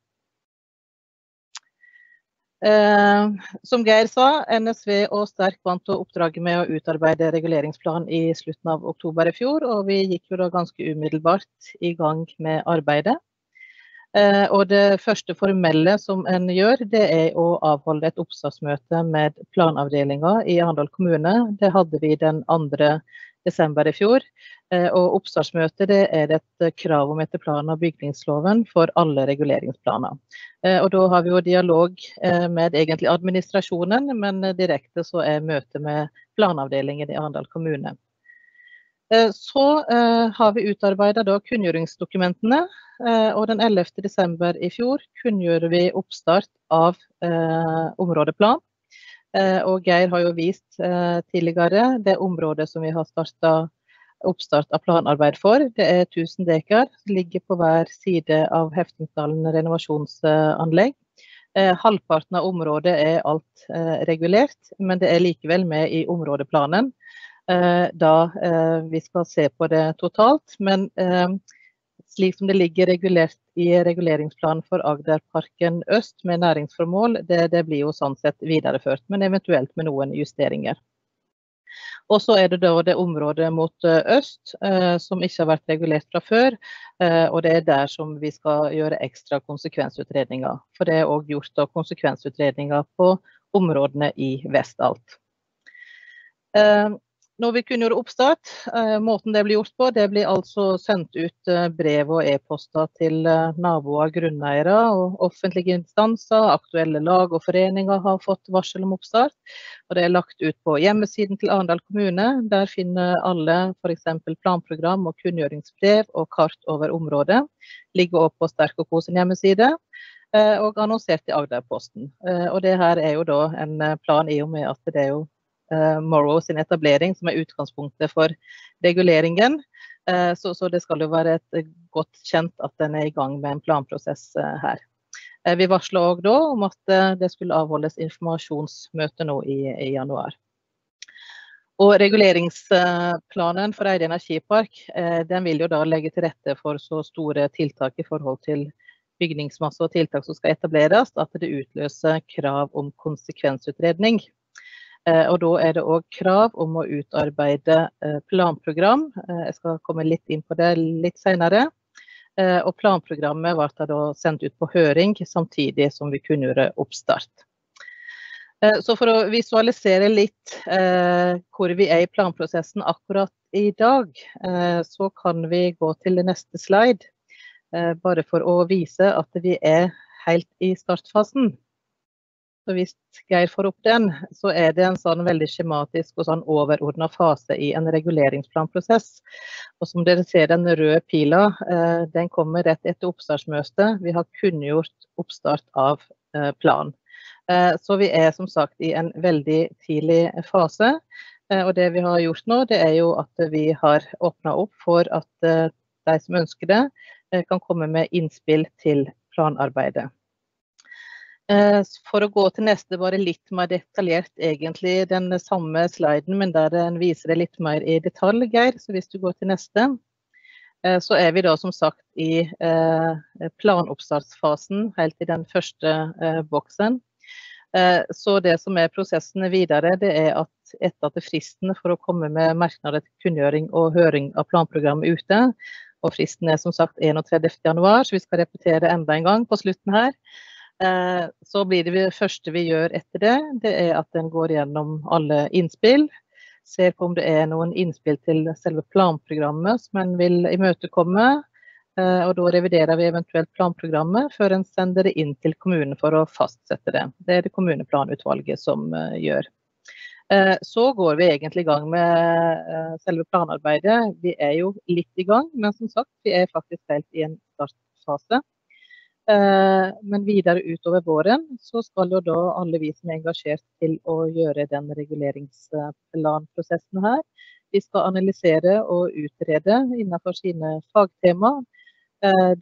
S8: Eh, som Geir sa, NSV og Sterk vant til oppdraget med å utarbeide reguleringsplan i slutten av oktober i fjor, og vi gikk jo da ganske umiddelbart i gang med arbeidet. Eh, og det første formelle som en gjør, det er å avholde et oppstartsmøte med planavdelinga i Arendal kommune. Det hadde vi den 2. desember i fjor. Eh, og oppstartsmøtet er et krav om etter plan av bygningsloven for alle reguleringsplaner. Eh, og da har vi jo dialog med egentlig administrasjonen, men direkte så er møte med planavdelingen i Arendal kommune. Så har vi utarbeida kunngjøringsdokumentene, og den 11. desember i fjor kunngjorde vi oppstart av områdeplan. Og Geir har jo vist tidligere det området som vi har starta oppstart av planarbeid for. Det er 1000 dekar ligger på hver side av Heftingsdalen renovasjonsanlegg. Eh, halvparten av området er alt eh, regulert, men det er likevel med i områdeplanen. Eh, da vi skal se på det totalt. Men slik som det ligger regulert i reguleringsplanen for Agderparken øst med næringsformål, det, det blir jo sånn sett videreført, men eventuelt med noen justeringer. Og så er det da det området mot eh, øst eh, som ikke har vært regulert fra før. Eh, og det er der som vi skal gjøre ekstra konsekvensutredninger. For det er òg gjort da konsekvensutredninger på områdene i vest alt når vi kunngjorde oppstart. Eh, måten det blir gjort på, det blir altså sendt ut eh, brev og e-poster til eh, naboer, grunneiere og offentlige instanser. Aktuelle lag og foreninger har fått varsel om oppstart. Og det er lagt ut på hjemmesiden til Arendal kommune. Der finner alle f.eks. planprogram og kunngjøringsbrev og kart over området. Ligger også på Sterk og Co sin hjemmeside og annonsert i Agderposten. Og det her er jo da en plan i og med at det er jo uh, Morrow sin etablering, som er utgangspunktet for reguleringen. Uh, så, så, det skal jo være et godt kjent at den er i gang med en planprosess uh, her. Vi varsla òg da om at det skulle avholdes informasjonsmøte nå i, i januar. Og Reguleringsplanen for Eide energipark den vil jo da legge til rette for så store tiltak i forhold til bygningsmasse og tiltak som skal etableres, at det utløser krav om konsekvensutredning. Eh, og da er det òg krav om å utarbeide eh, planprogram. Eh, jeg skal komme litt inn på det litt senere. Og planprogrammet ble da sendt ut på høring samtidig som vi kunngjorde oppstart. Så for å visualisere litt hvor vi er i planprosessen akkurat i dag, så kan vi gå til neste slide. Bare for å vise at vi er helt i startfasen. Så hvis Geir får opp den, så er det en sånn veldig skjematisk og sånn overordna fase i en reguleringsplanprosess. Og som dere ser, den røde pila eh, den kommer rett etter oppstartsmøtet. Vi har kunngjort oppstart av planen. plan. Eh, så vi er som sagt i en veldig tidlig fase. Og det vi har gjort nå, det er jo at vi har åpna opp for at de som ønsker det, kan komme med innspill til planarbeidet. Eh, for å gå til neste, bare litt mer detaljert egentlig den samme sliden, men der en viser det litt mer i detalj, Geir. Så hvis du går til neste. Så er vi da som sagt i planoppstartsfasen, helt i den første boksen. Så det som er prosessen videre, det er at etter at fristen for å komme med merknader til kunngjøring og høring av planprogrammet ute, og fristen er som sagt 31.1, så vi skal repetere enda en gang på slutten her. Så blir det første vi gjør etter det, det er at en går gjennom alle innspill, ser på om det er noen innspill til selve planprogrammet som en vil imøtekomme. Og da reviderer vi eventuelt planprogrammet før en sender det inn til kommunen for å fastsette det. Det er det kommuneplanutvalget som gjør. Så går vi egentlig i gang med selve planarbeidet. Vi er jo litt i gang, men som sagt, vi er faktisk helt i en startfase. Men videre utover våren så skal jo da alle vi som er engasjert til å gjøre den reguleringsplanprosessen her, vi skal analysere og utrede innenfor sine fagtema.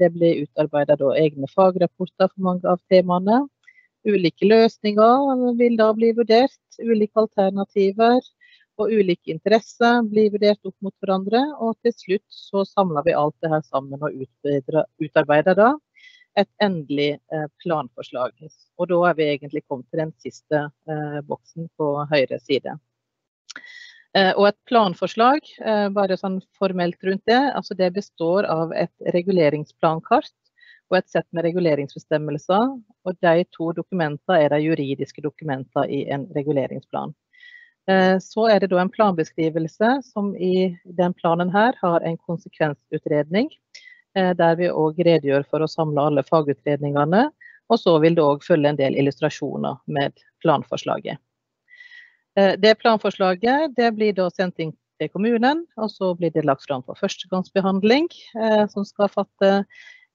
S8: Det blir utarbeidet egne fagrapporter for mange av temaene. Ulike løsninger vil da bli vurdert, ulike alternativer og ulike interesser blir vurdert opp mot hverandre. Og til slutt så samler vi alt det her sammen og utarbeider da et endelig planforslag. Og da er vi egentlig kommet til den siste boksen på høyre side. Og et planforslag, bare sånn formelt rundt det, altså det består av et reguleringsplankart og et sett med reguleringsbestemmelser. Og de to dokumentene er de juridiske dokumentene i en reguleringsplan. Så er det da en planbeskrivelse som i den planen her har en konsekvensutredning, der vi også redegjør for å samle alle fagutredningene. Og så vil det også følge en del illustrasjoner med planforslaget. Det planforslaget det blir da sendt inn til kommunen, og så blir det lagt fram for førstegangsbehandling, som skal fatte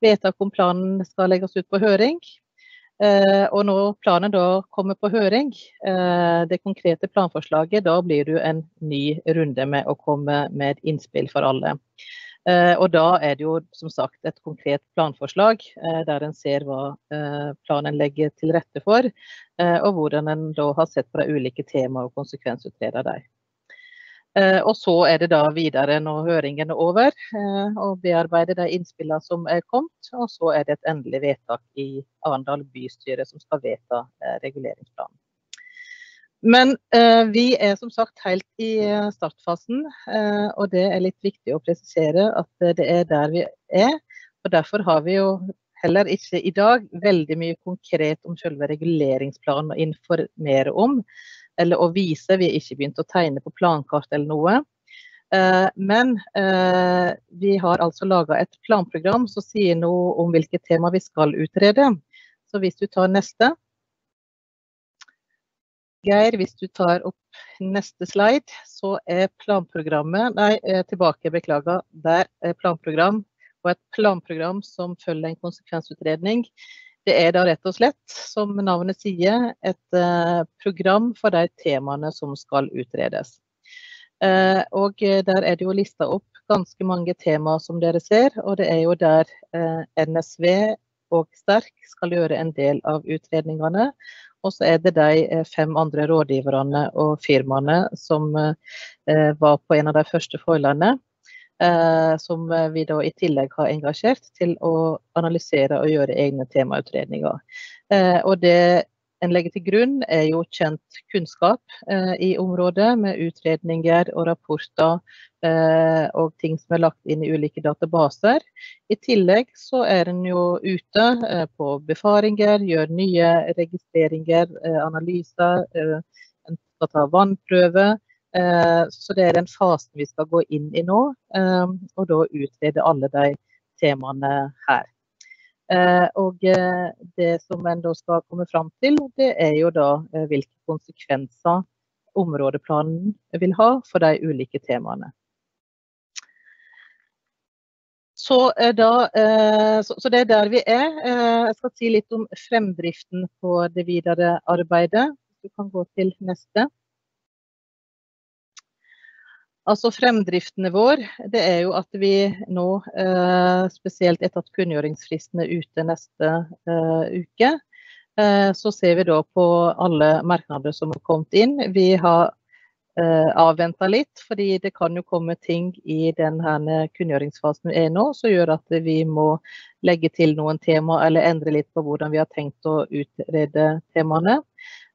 S8: vedtak om planen skal legges ut på høring. Og når planen da kommer på høring, det konkrete planforslaget, da blir det en ny runde med å komme med innspill for alle. Og da er det jo som sagt et konkret planforslag, der en ser hva planen legger til rette for, og hvordan en da har sett på de ulike temaer og konsekvensutreder dem. Og så er det da videre når høringen er over, å bearbeide de innspillene som er kommet, og så er det et endelig vedtak i Arendal bystyre som skal vedta reguleringsplanen. Men vi er som sagt helt i startfasen, og det er litt viktig å presisere at det er der vi er. Og derfor har vi jo heller ikke i dag veldig mye konkret om selve reguleringsplanen å informere om, eller å vise. Vi har ikke begynt å tegne på plankart eller noe. Men vi har altså laget et planprogram som sier noe om hvilke tema vi skal utrede. Så hvis du tar neste. Geir, hvis du tar opp neste slide, så er planprogrammet, nei, tilbake, beklager, der er planprogram, og et planprogram som følger en konsekvensutredning. Det er da rett og slett, som navnet sier, et program for de temaene som skal utredes. Og der er det jo listet opp ganske mange temaer som dere ser, og det er jo der NSV og Sterk skal gjøre en del av utredningene. Og så er det de fem andre rådgiverne og firmaene som var på en av de første foilene, som vi da i tillegg har engasjert til å analysere og gjøre egne temautredninger. Og det en legger til grunn er jo kjent kunnskap i området med utredninger og rapporter og ting som er lagt inn i ulike databaser. I tillegg så er en jo ute på befaringer, gjør nye registreringer, analyser, en skal ta vannprøve. Så det er den fasen vi skal gå inn i nå, og da utrede alle de temaene her. Og det som en da skal komme fram til, det er jo da hvilke konsekvenser områdeplanen vil ha for de ulike temaene. Så da, så det er der vi er. Jeg skal si litt om fremdriften på det videre arbeidet. Du kan gå til neste. Altså fremdriftene vår, det er jo at vi nå, spesielt etter at kunngjøringsfristen er ute neste uke, så ser vi da på alle merknader som har kommet inn. Vi har avventa litt, fordi det kan jo komme ting i denne kunngjøringsfasen vi er nå, som gjør at vi må legge til noen tema eller endre litt på hvordan vi har tenkt å utrede temaene.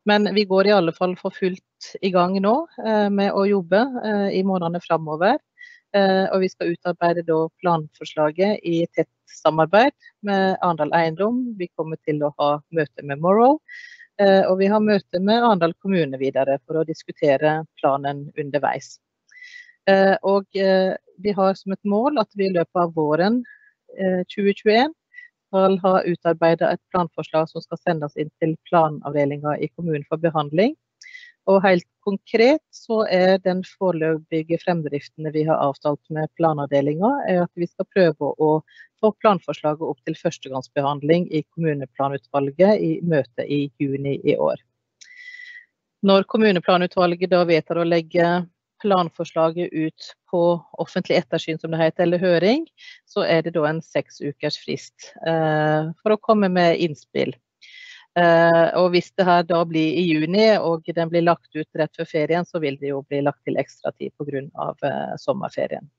S8: Men vi går i alle fall for fullt i gang nå eh, med å jobbe eh, i månedene framover. Eh, og vi skal utarbeide planforslaget i tett samarbeid med Arendal Eiendom. Vi kommer til å ha møte med Morrow. Og vi har møte med Arendal kommune videre for å diskutere planen underveis. Og vi har som et mål at vi i løpet av våren 2021 skal ha utarbeida et planforslag som skal sendes inn til planavdelinga i kommunen for behandling. Og helt konkret så er den foreløpige fremdriften vi har avtalt med planavdelinga, at vi skal prøve å få planforslaget opp til førstegangsbehandling i kommuneplanutvalget i møte i juni i år. Når kommuneplanutvalget da vedtar å legge planforslaget ut på offentlig ettersyn, som det heter, eller høring, så er det da en seks ukers frist eh, for å komme med innspill. Eh, og hvis det her da blir i juni og den blir lagt ut rett før ferien, så vil det jo bli lagt til ekstra tid pga. Eh, sommerferien.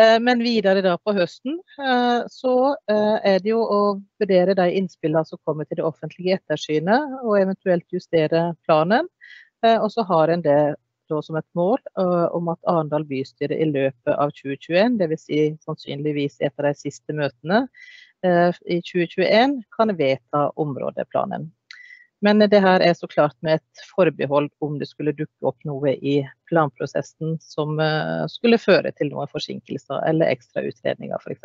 S8: Eh, men videre da på høsten eh, så eh, er det jo å vurdere de innspillene som kommer til det offentlige ettersynet, og eventuelt justere planen. Og så har en det som et mål om at Arendal bystyre i løpet av 2021, dvs. Si sannsynligvis etter de siste møtene i 2021, kan vedta områdeplanen. Men det her er så klart med et forbehold om det skulle dukke opp noe i planprosessen som eh, skulle føre til noen forsinkelser eller ekstra utredninger f.eks.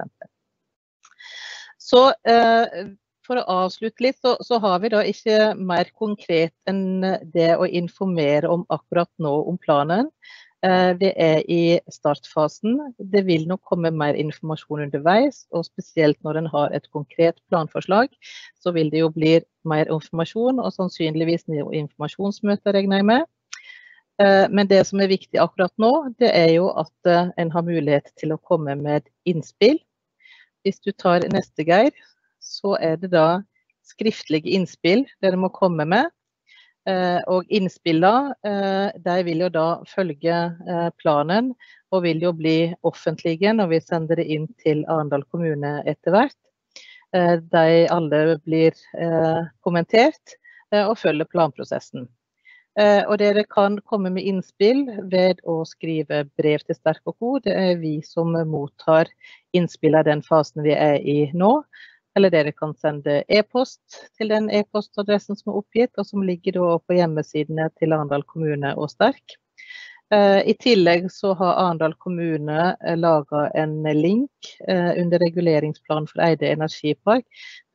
S8: Så eh, for å avslutte litt, så, så, har vi da ikke mer konkret enn det å informere om akkurat nå om planen. Eh, vi er i startfasen. Det vil nok komme mer informasjon underveis. Og spesielt når en har et konkret planforslag, så vil det jo bli mer informasjon, og sannsynligvis nye informasjonsmøter, regner jeg med. Eh, men det som er viktig akkurat nå, det er jo at eh, en har mulighet til å komme med innspill. Hvis du tar neste, Geir, så er det da skriftlige innspill dere må komme med. Eh, og innspillene eh, de vil jo da følge eh, planen og vil jo bli offentlige når vi sender det inn til Arendal kommune etter hvert. De alle blir kommentert og følger planprosessen. Og dere kan komme med innspill ved å skrive brev til Sterk og Co. Det er vi som mottar innspill av den fasen vi er i nå. Eller dere kan sende e-post til den e-postadressen som er oppgitt, og som ligger på hjemmesidene til Arendal kommune og Sterk. Eh, I tillegg så har Arendal kommune eh, laga en link eh, under reguleringsplanen for Eide energipark,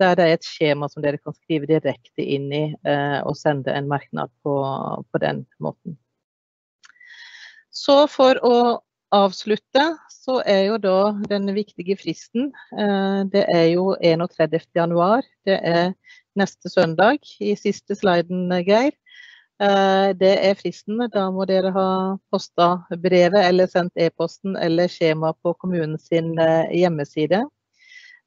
S8: der det er et skjema som dere kan skrive direkte inn i og sende en merknad på, på den måten. Så for å avslutte, så er jo da den viktige fristen eh, Det er jo 31. januar. Det er neste søndag. I siste sliden, Geir. Eh, det er fristen. Da må dere ha posta brevet eller sendt e-posten eller skjema på kommunens eh, hjemmeside.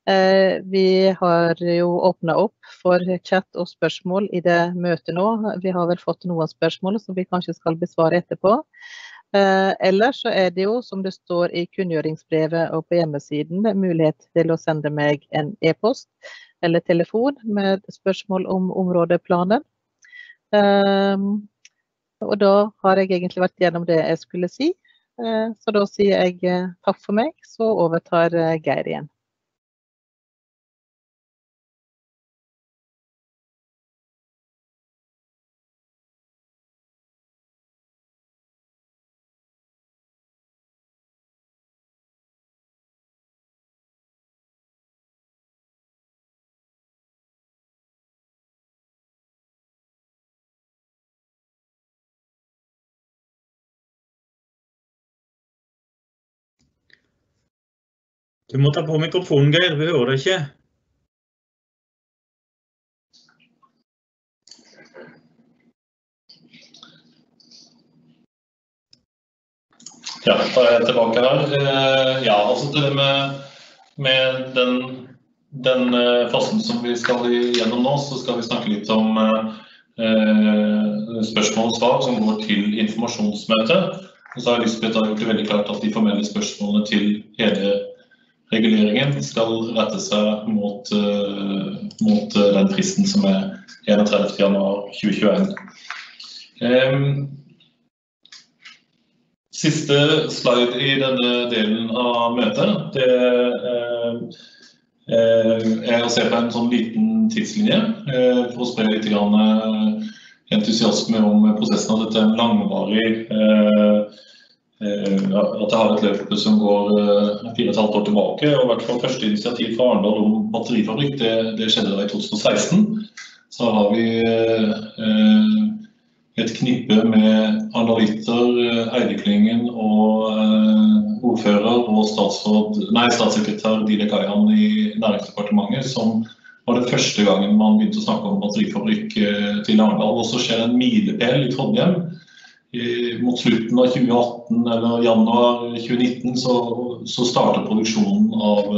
S8: Vi har jo åpna opp for chat og spørsmål i det møtet nå. Vi har vel fått noen spørsmål som vi kanskje skal besvare etterpå. Eh, ellers så er det jo, som det står i kunngjøringsbrevet og på hjemmesiden, mulighet til å sende meg en e-post eller telefon med spørsmål om områdeplanen. Eh, og da har jeg egentlig vært gjennom det jeg skulle si. Eh, så da sier jeg takk for meg, så overtar Geir igjen.
S2: Du må ta på mikrofonen, Geir. Vi hører deg ikke.
S1: Ja, da er jeg tilbake her. Eh, ja, altså det med, med den, den, eh, fasen som vi skal gjennom nå, så skal vi snakke litt om eh, spørsmål og svar som går til informasjonsmøtet. Og så har Lisbeth gjort det veldig klart at de formelle spørsmålene til hele reguleringen skal rette seg mot, mot den fristen som er 31.1.2021. Siste slide i denne delen av møtet det er å se på en sånn liten tidslinje for å spre litt entusiasme om prosessen. At dette er en langvarig at det har et løp som går fire og et halvt år tilbake. og i hvert fall Første initiativ fra Arendal om batterifabrikk det, det skjedde da i 2016. Så har vi et knippe med analytter, Eideklyngen og ordfører og nei, statssekretær Dile Ayhan i Næringsdepartementet som var det første gangen man begynte å snakke om batterifabrikk til Arendal. Og så skjer en milepæl i Trondheim mot slutten av 2018 eller januar 2019 så, så starter produksjonen av,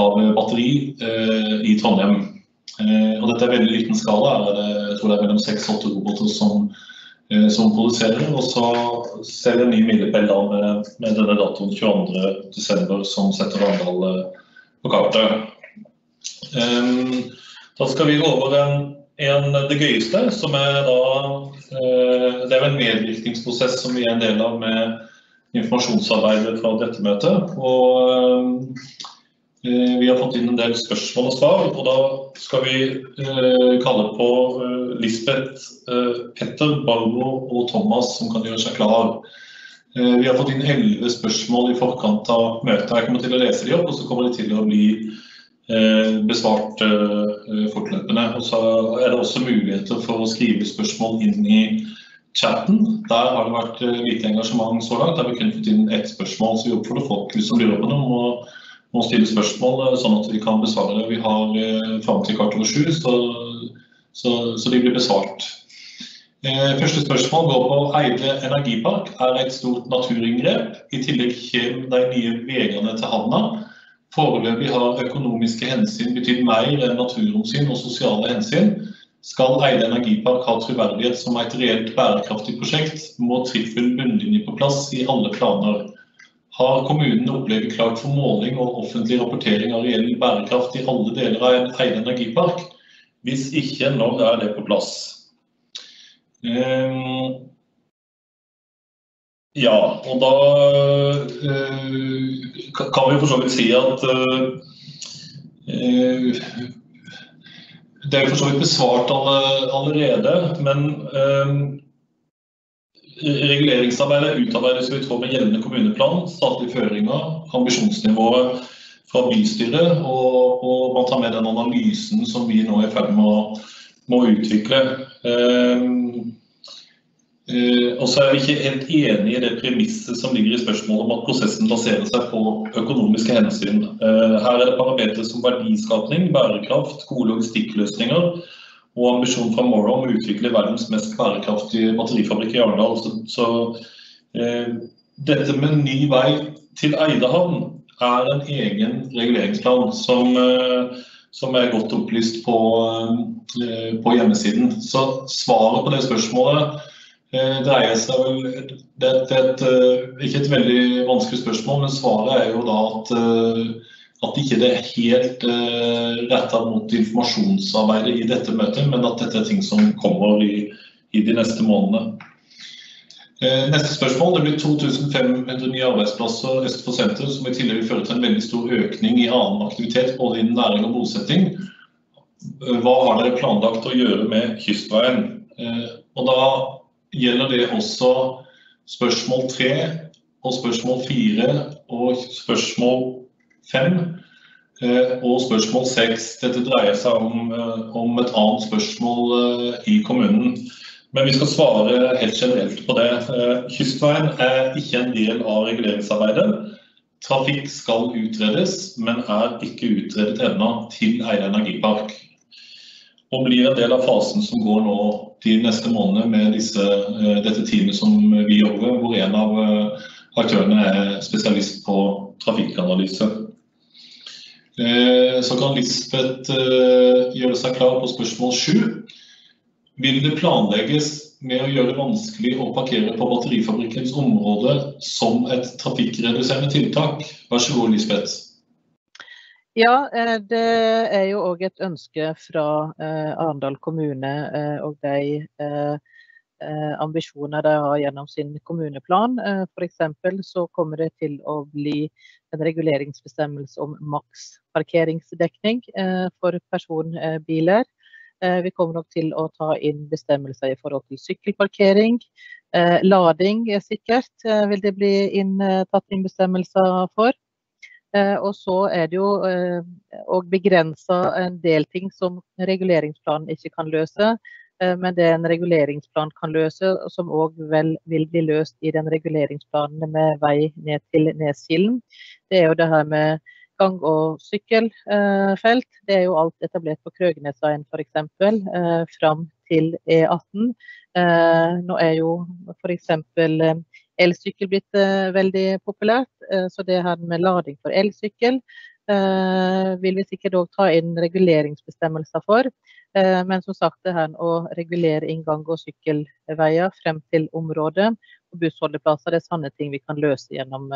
S1: av batteri eh, i Trondheim. Eh, og dette er veldig liten skala. Det, jeg tror det er mellom 6-8 roboter som, eh, som, produserer. Og så vi en ny milepæl med, med, denne datoen 22.12. som setter Arendal eh, på kartet. da skal vi over en en, det gøyeste, som er da eh, Det er en medvirkningsprosess som vi er en del av med informasjonsarbeidet fra dette møtet. Og eh, vi har fått inn en del spørsmål og svar, og da skal vi eh, kalle på Lisbeth, Petter, Barbro og Thomas som kan gjøre seg klar. Vi har fått inn elleve spørsmål i forkant av møtet. Jeg kommer til å lese de opp, og så kommer de til å bli Eh, besvart eh, fortløpende. Og så er det også muligheter for å skrive spørsmål inn i chatten. Der har det vært eh, lite engasjement så langt. Der vi kun fått inn ett spørsmål. Så vi oppfordrer folk som lurer på noe, om å stille spørsmål sånn at vi kan besvare det. Vi har fram til kvart over sju, så, så, så, de blir besvart. Første spørsmål går på Eide energipark er et stort naturinngrep. I tillegg kommer de nye veiene til havna Foreløpig har økonomiske hensyn betydd mer enn naturhensyn og sosiale hensyn. Skal Eide energipark ha troverdighet som et reelt bærekraftig prosjekt, må trippel bunnlinje på plass i alle planer. Har kommunen opplevet klart for måling og offentlig rapportering av reell bærekraft i alle deler av Eide energipark? Hvis ikke, når er det på plass? Um, ja, og da uh, kan vi for så vidt si at uh, det er for så vidt besvart allerede, men uh, reguleringsarbeidet utarbeides i tråd med gjeldende kommuneplan, statlige føringer, ambisjonsnivået fra bystyret, og, og, man tar med den analysen som vi nå er i ferd med å, utvikle. Uh, Uh, og så er vi ikke helt enig i det premisset som ligger i spørsmålet om at prosessen baserer seg på økonomiske hensyn. Uh, her er det parametere som verdiskapning, bærekraft, gode logistikkløsninger og ambisjon fra Morrow om å utvikle verdens mest bærekraftige batterifabrikk i Arendal. Så, så uh, dette med ny vei til Eidehavn er en egen reguleringsplan som, som er godt opplyst på, på hjemmesiden. Så svaret på det spørsmålet Eh, dreier seg vel Det er eh, ikke et veldig vanskelig spørsmål, men svaret er jo da at, eh, at ikke det er helt retta mot informasjonsarbeidet i dette møtet, men at dette er ting som kommer i, i de neste månedene. Neste spørsmål. Det blir 2500 nye arbeidsplasser øst for senter, som i tillegg vil føre til en veldig stor økning i annen aktivitet, både innen næring og bosetting. Hva har dere planlagt å gjøre med Kystveien? Og da gjelder det også spørsmål tre og spørsmål fire og spørsmål fem eh, og spørsmål seks. Dette dreier seg om, eh, om, et annet spørsmål eh, i kommunen. Men vi skal svare helt generelt på det. Kystveien er ikke en del av reguleringsarbeidet. Trafikk skal utredes, men er ikke utredet ennå til Eide energipark og blir en del av fasen som går nå de neste månedene med disse, eh, dette teamet som vi jobber hvor en av eh, aktørene er spesialist på trafikkanalyse. Eh, så kan Lisbeth gjøre seg klar på spørsmål sju. vil det planlegges med å gjøre det vanskelig å parkere på batterifabrikkens område som et trafikkreduserende tiltak? Vær så god, Lisbeth.
S8: Ja, eh, det er jo òg et ønske fra eh, Arendal kommune eh, og de ambisjoner de har gjennom sin kommuneplan. F.eks. så kommer det til å bli en reguleringsbestemmelse om maks parkeringsdekning for personbiler. Vi kommer nok til å ta inn bestemmelser i forhold til sykkelparkering. Lading sikkert vil det bli inn, tatt inn bestemmelser for. Eh, og så er det jo å begrensa begrense en del ting som reguleringsplanen ikke kan løse. Eh, men det en reguleringsplan kan løse, som òg vel vil bli løst i den reguleringsplanen med vei ned til Neskilen, det er jo det her med gang- og sykkelfelt. Det er jo alt etablert på Krøgenesveien f.eks. fram til E18. Nå er jo f.eks elsykkel blitt uh, veldig populært. Uh, så det her med lading for elsykkel uh, vil vi sikkert òg ta inn reguleringsbestemmelser for. men som sagt, det her å regulere inngang- og sykkelveier frem til området og bussholdeplasser, det er sånne ting vi kan løse gjennom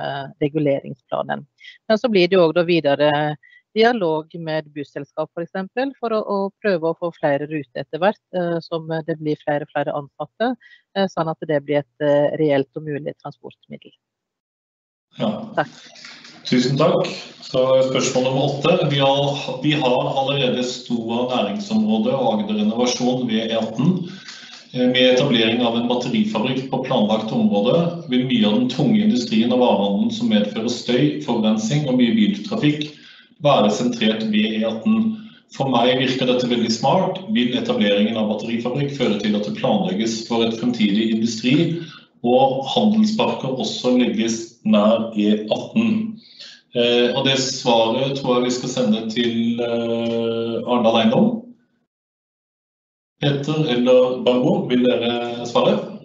S8: reguleringsplanen. Men så blir det òg videre dialog med busselskap f.eks. For, for å, å, prøve å få flere ruter etter hvert, eh, som det blir flere og flere ansatte. Eh, sånn at det blir et eh, reelt og mulig transportmiddel.
S1: Ja. Takk. Tusen takk. Så spørsmål nummer åtte. Vi har, vi har allerede Stoa næringsområde og Agder Innovasjon ved E18. Med etablering av en batterifabrikk på planlagt område vil mye av den tunge industrien og varehandelen som medfører støy, forurensning og mye biltrafikk, være sentrert ved E18. For meg virker dette veldig smart. Vil etableringen av batterifabrikk føre til at det planlegges for et fremtidig industri, og handelsparker også legges nær E18? Eh, og Det svaret tror jeg vi skal sende til eh, Arendal Eiendom. Peter eller Barbro, vil dere svare?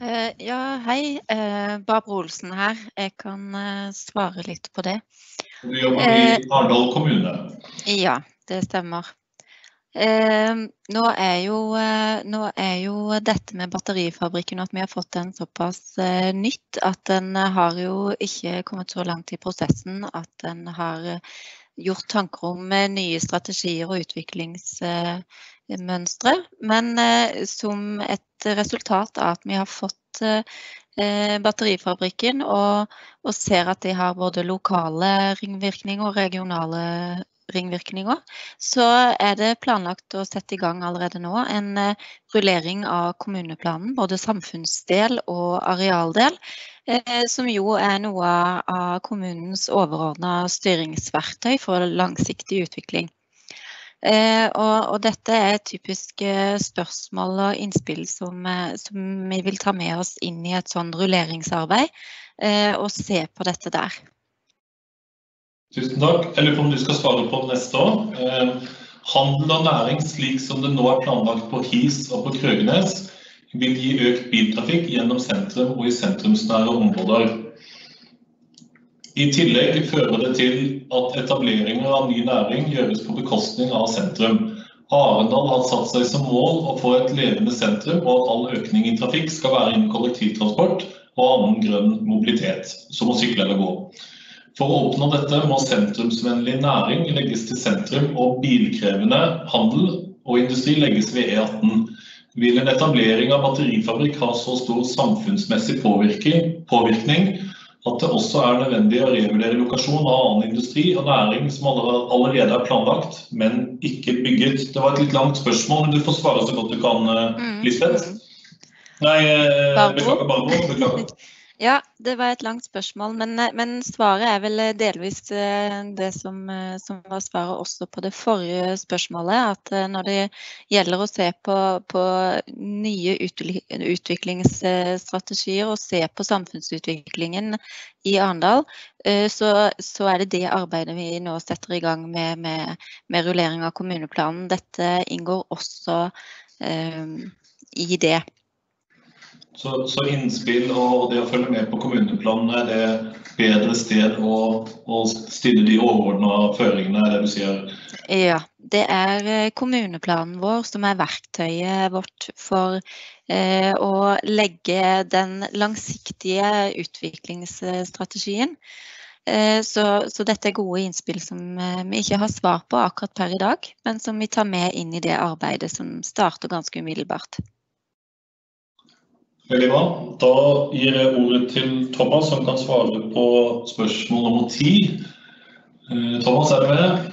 S9: Uh, ja, hei. Uh, Barbro Olsen her. Jeg kan uh, svare litt på det.
S1: Du jobber i eh, Arendal kommune?
S9: Ja, det stemmer. Eh, nå, er jo, eh, nå, er jo, dette med batterifabrikken at vi har fått den såpass eh, nytt at den har jo ikke kommet så langt i prosessen at den har gjort tanker om eh, nye strategier og utviklingsmønstre. Men eh, som et resultat av at vi har fått Eh, batterifabrikken, og, og, ser at de har både lokale ringvirkninger og regionale ringvirkninger, så er det planlagt å sette i gang allerede nå en uh, rullering av kommuneplanen, både samfunnsdel og arealdel, som jo er noe av kommunens overordna styringsverktøy for langsiktig utvikling. Eh, og, og, dette er typiske eh, spørsmål og innspill som, eh, som, vi vil ta med oss inn i et sånn rulleringsarbeid, og se på dette der.
S1: Tusen takk. Jeg lurer på om du skal svare på det neste år. Handel og næring slik som det nå er planlagt på His og på Krøgenes, vil gi økt biltrafikk gjennom sentrum og i sentrumsnære områder. I tillegg fører det til at etableringer av ny næring gjøres på bekostning av sentrum. Arendal har satt seg som mål å få et levende sentrum, og at all økning i trafikk skal være innen kollektivtransport og annen grønn mobilitet, som å sykle eller gå. For å oppnå dette må sentrumsvennlig næring legges til sentrum, og bilkrevende handel og industri legges ved E18. Vil en etablering av batterifabrikk ha så stor samfunnsmessig påvirkning at det også er nødvendig å revurdere lokasjon av annen industri og næring som allerede er planlagt, men ikke bygget. Det var et litt langt spørsmål, men du får svare så godt du kan, eh, mm. Lisbeth. Nei, eh, beklager, Barbro. Beklager.
S9: Ja, det var et langt spørsmål, men, eh, men svaret er vel eh, delvis eh, det som, som, var svaret også på det forrige spørsmålet. At når det gjelder å se på, på nye utviklingsstrategier og se på samfunnsutviklingen i Arendal, så, så, er det det arbeidet vi nå setter i gang med, med, med rullering av kommuneplanen. Dette inngår også um, i det.
S1: Så, så, innspill og det å følge med på kommuneplanen, er det bedre sted å, å stille de overordna føringene, er det du sier?
S9: Ja, det er kommuneplanen vår som er verktøyet vårt for å legge den langsiktige utviklingsstrategien. Så, så, dette er gode innspill som vi ikke har svar på akkurat per i dag, men som vi tar med inn i det arbeidet som starter ganske umiddelbart.
S1: Veldig bra. Da gir jeg ordet til Thomas, som kan svare på spørsmål nummer ti. Eh, Thomas, er du med?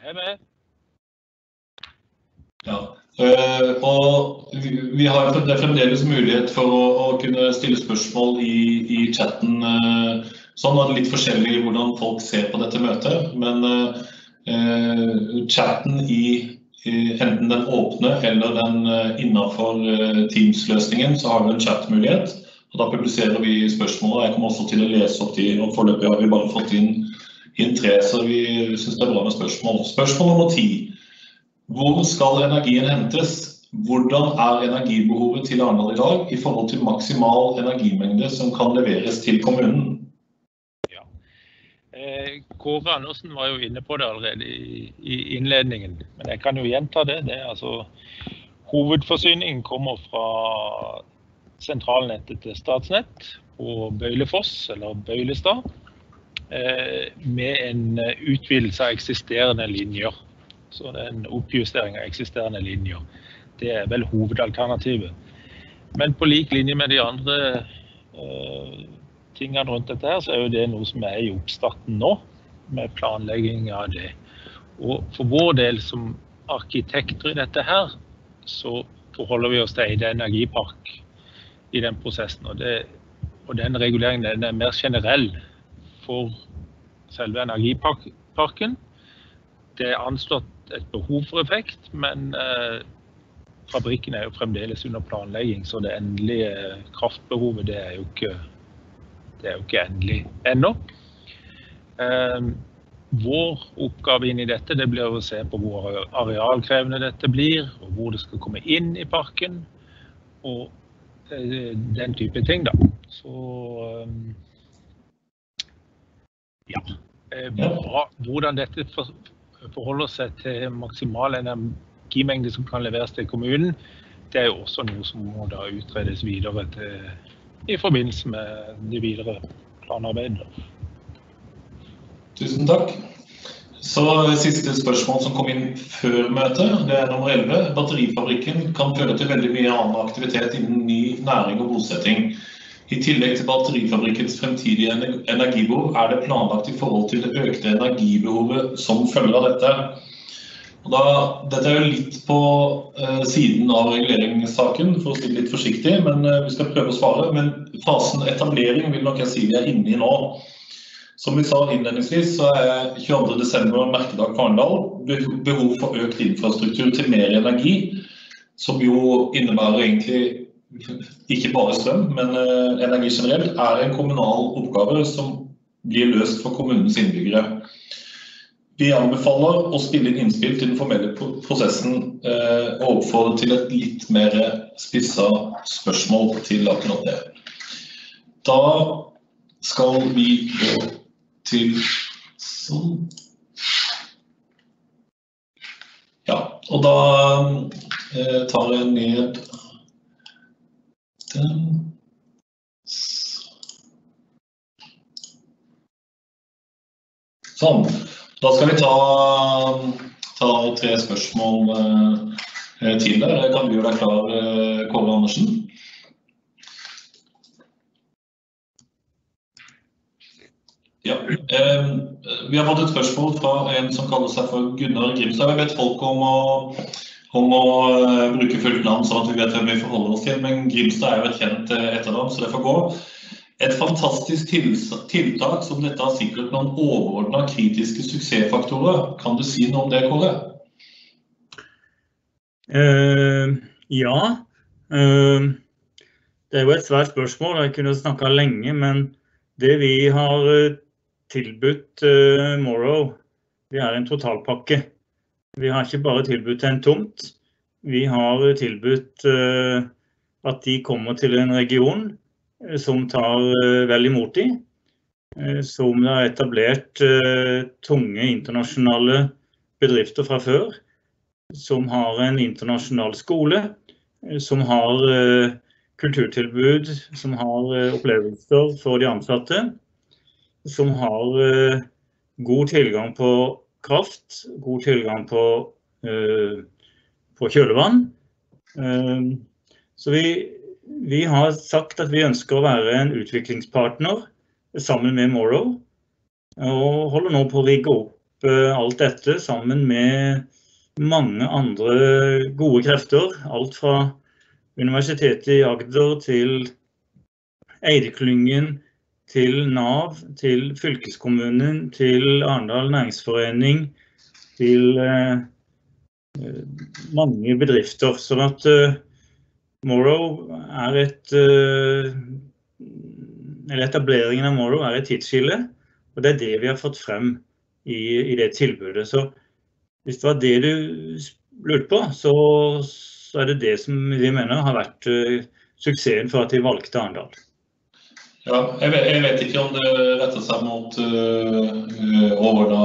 S10: Jeg er med.
S1: Ja. Uh, og vi har fremdeles mulighet for å, å kunne stille spørsmål i, i chatten. Uh, sånn er det litt forskjellig hvordan folk ser på dette møtet. Men chatten i enten den åpne eller den innafor innenfor eh, Teams-løsningen, så har vi en chat-mulighet. Og Da publiserer vi spørsmål. Jeg kommer også til å lese opp de. og Foreløpig har vi bare fått inn, inn tre, så vi syns det er bra med spørsmål. Spørsmål nummer ti. Hvor skal energien hentes? Hvordan er energibehovet til Arendal i dag i forhold til maksimal energimengde som kan leveres til kommunen?
S10: Kåre Andersen var jo inne på det allerede i, i innledningen, men jeg kan jo gjenta det. det altså Hovedforsyningen kommer fra sentralnettet til Statsnett på Bøylefoss, eller Bøylestad, eh, med en utvidelse av eksisterende linjer. Så det er en oppjustering av eksisterende linjer. Det er vel hovedalternativet. Men på lik linje med de andre eh, tingene rundt dette, her, så er jo det noe som er i oppstarten nå med planlegging av det. Og for vår del som arkitekter i dette her, så forholder vi oss til Eide energipark i den prosessen. Og, det, og den reguleringen den er mer generell for selve energiparken. Det er anslått et behov for effekt, men eh, fabrikken er jo fremdeles under planlegging, så det endelige kraftbehovet det er jo ikke, det er jo ikke endelig ennå. Ehm, vår oppgave inn i dette det blir å se på hvor arealkrevende dette blir, og hvor det skal komme inn i parken. Og eh, den type ting, da. Så ehm, ja. Eh, hvordan dette forholder seg til maksimal energimengde som kan leveres til kommunen, det er jo også noe som må da utredes videre til, i forbindelse med de videre planarbeidene.
S1: Tusen takk. Så Siste spørsmål som kom inn før møtet, det er nummer 11. Batterifabrikken kan føre til veldig mye annen aktivitet innen ny næring og bosetting. I tillegg til batterifabrikkens fremtidige energibehov er det planlagt i forhold til det økte energibehovet som følger av dette. Da, dette er jo litt på uh, siden av reguleringssaken, for å si det litt forsiktig, men uh, vi skal prøve å svare. Men fasen etablering vil nok jeg si vi er inne i nå. Som vi sa innledningsvis, så er 22.12. merkedag for. Behov for økt infrastruktur til mer energi, som jo innebærer egentlig ikke bare strøm, men uh, energi generelt, er en kommunal oppgave som blir løst for kommunens innbyggere. Vi anbefaler å spille inn innspill til den formelle prosessen eh, og oppfordre til et litt mer spissa spørsmål til akkurat det. Da skal vi gå til sånn. Ja, og da eh, tar jeg ned den. Sånn. Da skal vi ta, ta tre spørsmål eh, til der. Kan du gjøre deg klar, eh, Kåre Andersen? Ja. Eh, vi har fått et spørsmål fra en som kaller seg for Gunnar Grimstad. Vi bedt folk om å, om å uh, bruke fullt navn, sånn at vi vet hvem vi forholder oss til. Men Grimstad er jo et kjent uh, etternavn, så det får gå. Et fantastisk tiltak som dette har sikkert noen overordna kritiske suksessfaktorer. Kan du si noe om det, Kåre?
S2: Uh, ja. det er jo et svært spørsmål. Jeg kunne snakka lenge, men det vi har tilbudt uh, Morrow, det er en totalpakke. Vi har ikke bare tilbudt en tomt. Vi har tilbudt uh, at de kommer til en region uh, som tar vel imot dem. Som det er etablert tunge internasjonale bedrifter fra før. som har en internasjonal skole, som har kulturtilbud, som har opplevelser for de ansatte, som har god tilgang på kraft, god tilgang på, på kjølevann. Så vi, vi har sagt at vi ønsker å være en utviklingspartner sammen med Morrow. Og holder nå på å rigge opp eh, alt dette sammen med mange andre gode krefter. Alt fra Universitetet i Agder til Eideklyngen, til Nav, til fylkeskommunen, til Arendal næringsforening, til eh, eh, mange bedrifter. Sånn at Morrow er et eh, Eller etableringen av Morrow er et tidsskille. Og det er det vi har fått frem i, i det tilbudet. Så hvis det var det du lurte på, så, så, er det det som vi mener har vært uh, suksessen for at de valgte Arendal.
S1: Ja, jeg vet, jeg vet, ikke om det retter seg mot uh, overordna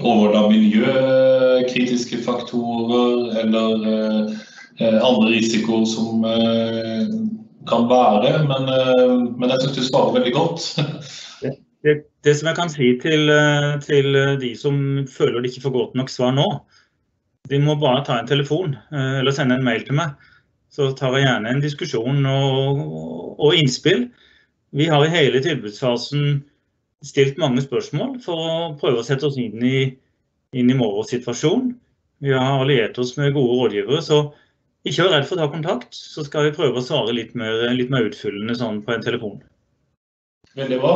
S1: overordna miljøkritiske faktorer eller uh, Eh, andre risikoer som eh, kan være. Men, eh, men jeg syns du svarer veldig godt.
S2: Det, det, som jeg kan si til, til, de som føler de ikke får godt nok svar nå, de må bare ta en telefon eller sende en mail til meg. Så tar jeg gjerne en diskusjon og, og innspill. Vi har i hele tilbudsfasen stilt mange spørsmål for å prøve å sette oss inn i, inn i morgens. Vi har alliert oss med gode rådgivere. så ikke vær redd for å ta kontakt, så skal vi prøve å svare litt mer, litt mer utfyllende sånn på en telefon.
S1: Veldig bra.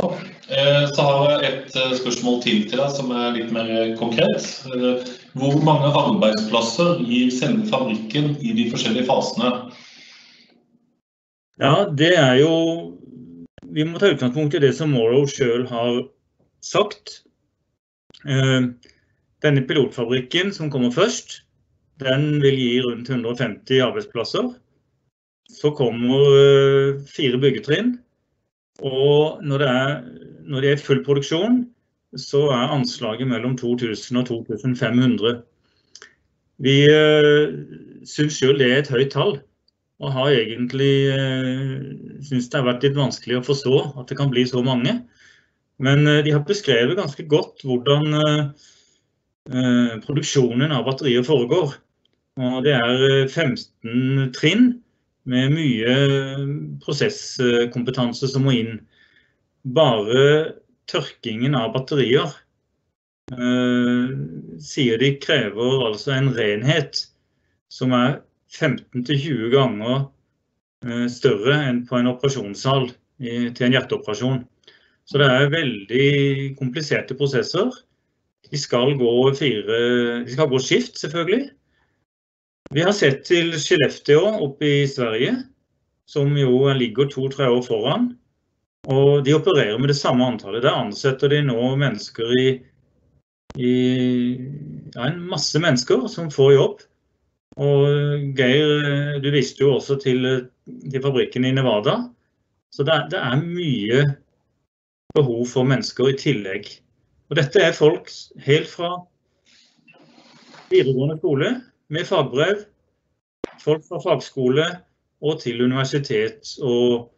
S1: Eh, så har jeg et eh, spørsmål til til deg som er litt mer konkret. Eh, hvor mange arbeidsplasser gir selve fabrikken i de forskjellige fasene?
S2: Ja, det er jo Vi må ta utgangspunkt i det som Morrow sjøl har sagt. Denne pilotfabrikken som kommer først, den vil gi rundt 150 arbeidsplasser. Så kommer eh, fire byggetrinn. Og når det, er, når det er full produksjon, så er anslaget mellom 2000 og 2500. Vi uh, syns sjøl det er et høyt tall, og har egentlig syns det har vært litt vanskelig å forstå at det kan bli så mange. Men de har beskrevet ganske godt hvordan produksjonen av batterier foregår. Og det er 15 eh, trinn med mye prosesskompetanse som må inn. Bare tørkingen av batterier eh, sier de krever altså en renhet som er 15-20 ganger eh, større enn på en operasjonssal til en hjerteoperasjon. Så det er veldig kompliserte prosesser. De skal gå, fire, de skal gå skift, selvfølgelig. Vi har sett til Skellefteå oppe i Sverige, som jo ligger to-tre år foran. Og de opererer med det samme antallet. Der ansetter de nå mennesker i, i ja, en masse mennesker som får jobb. Og Geir, du viste jo også til, til fabrikken i Nevada. Så det, det, er mye behov for mennesker i tillegg. Og dette er folk helt fra videregående skole med fagbrev. Folk fra fagskole og til universitet og,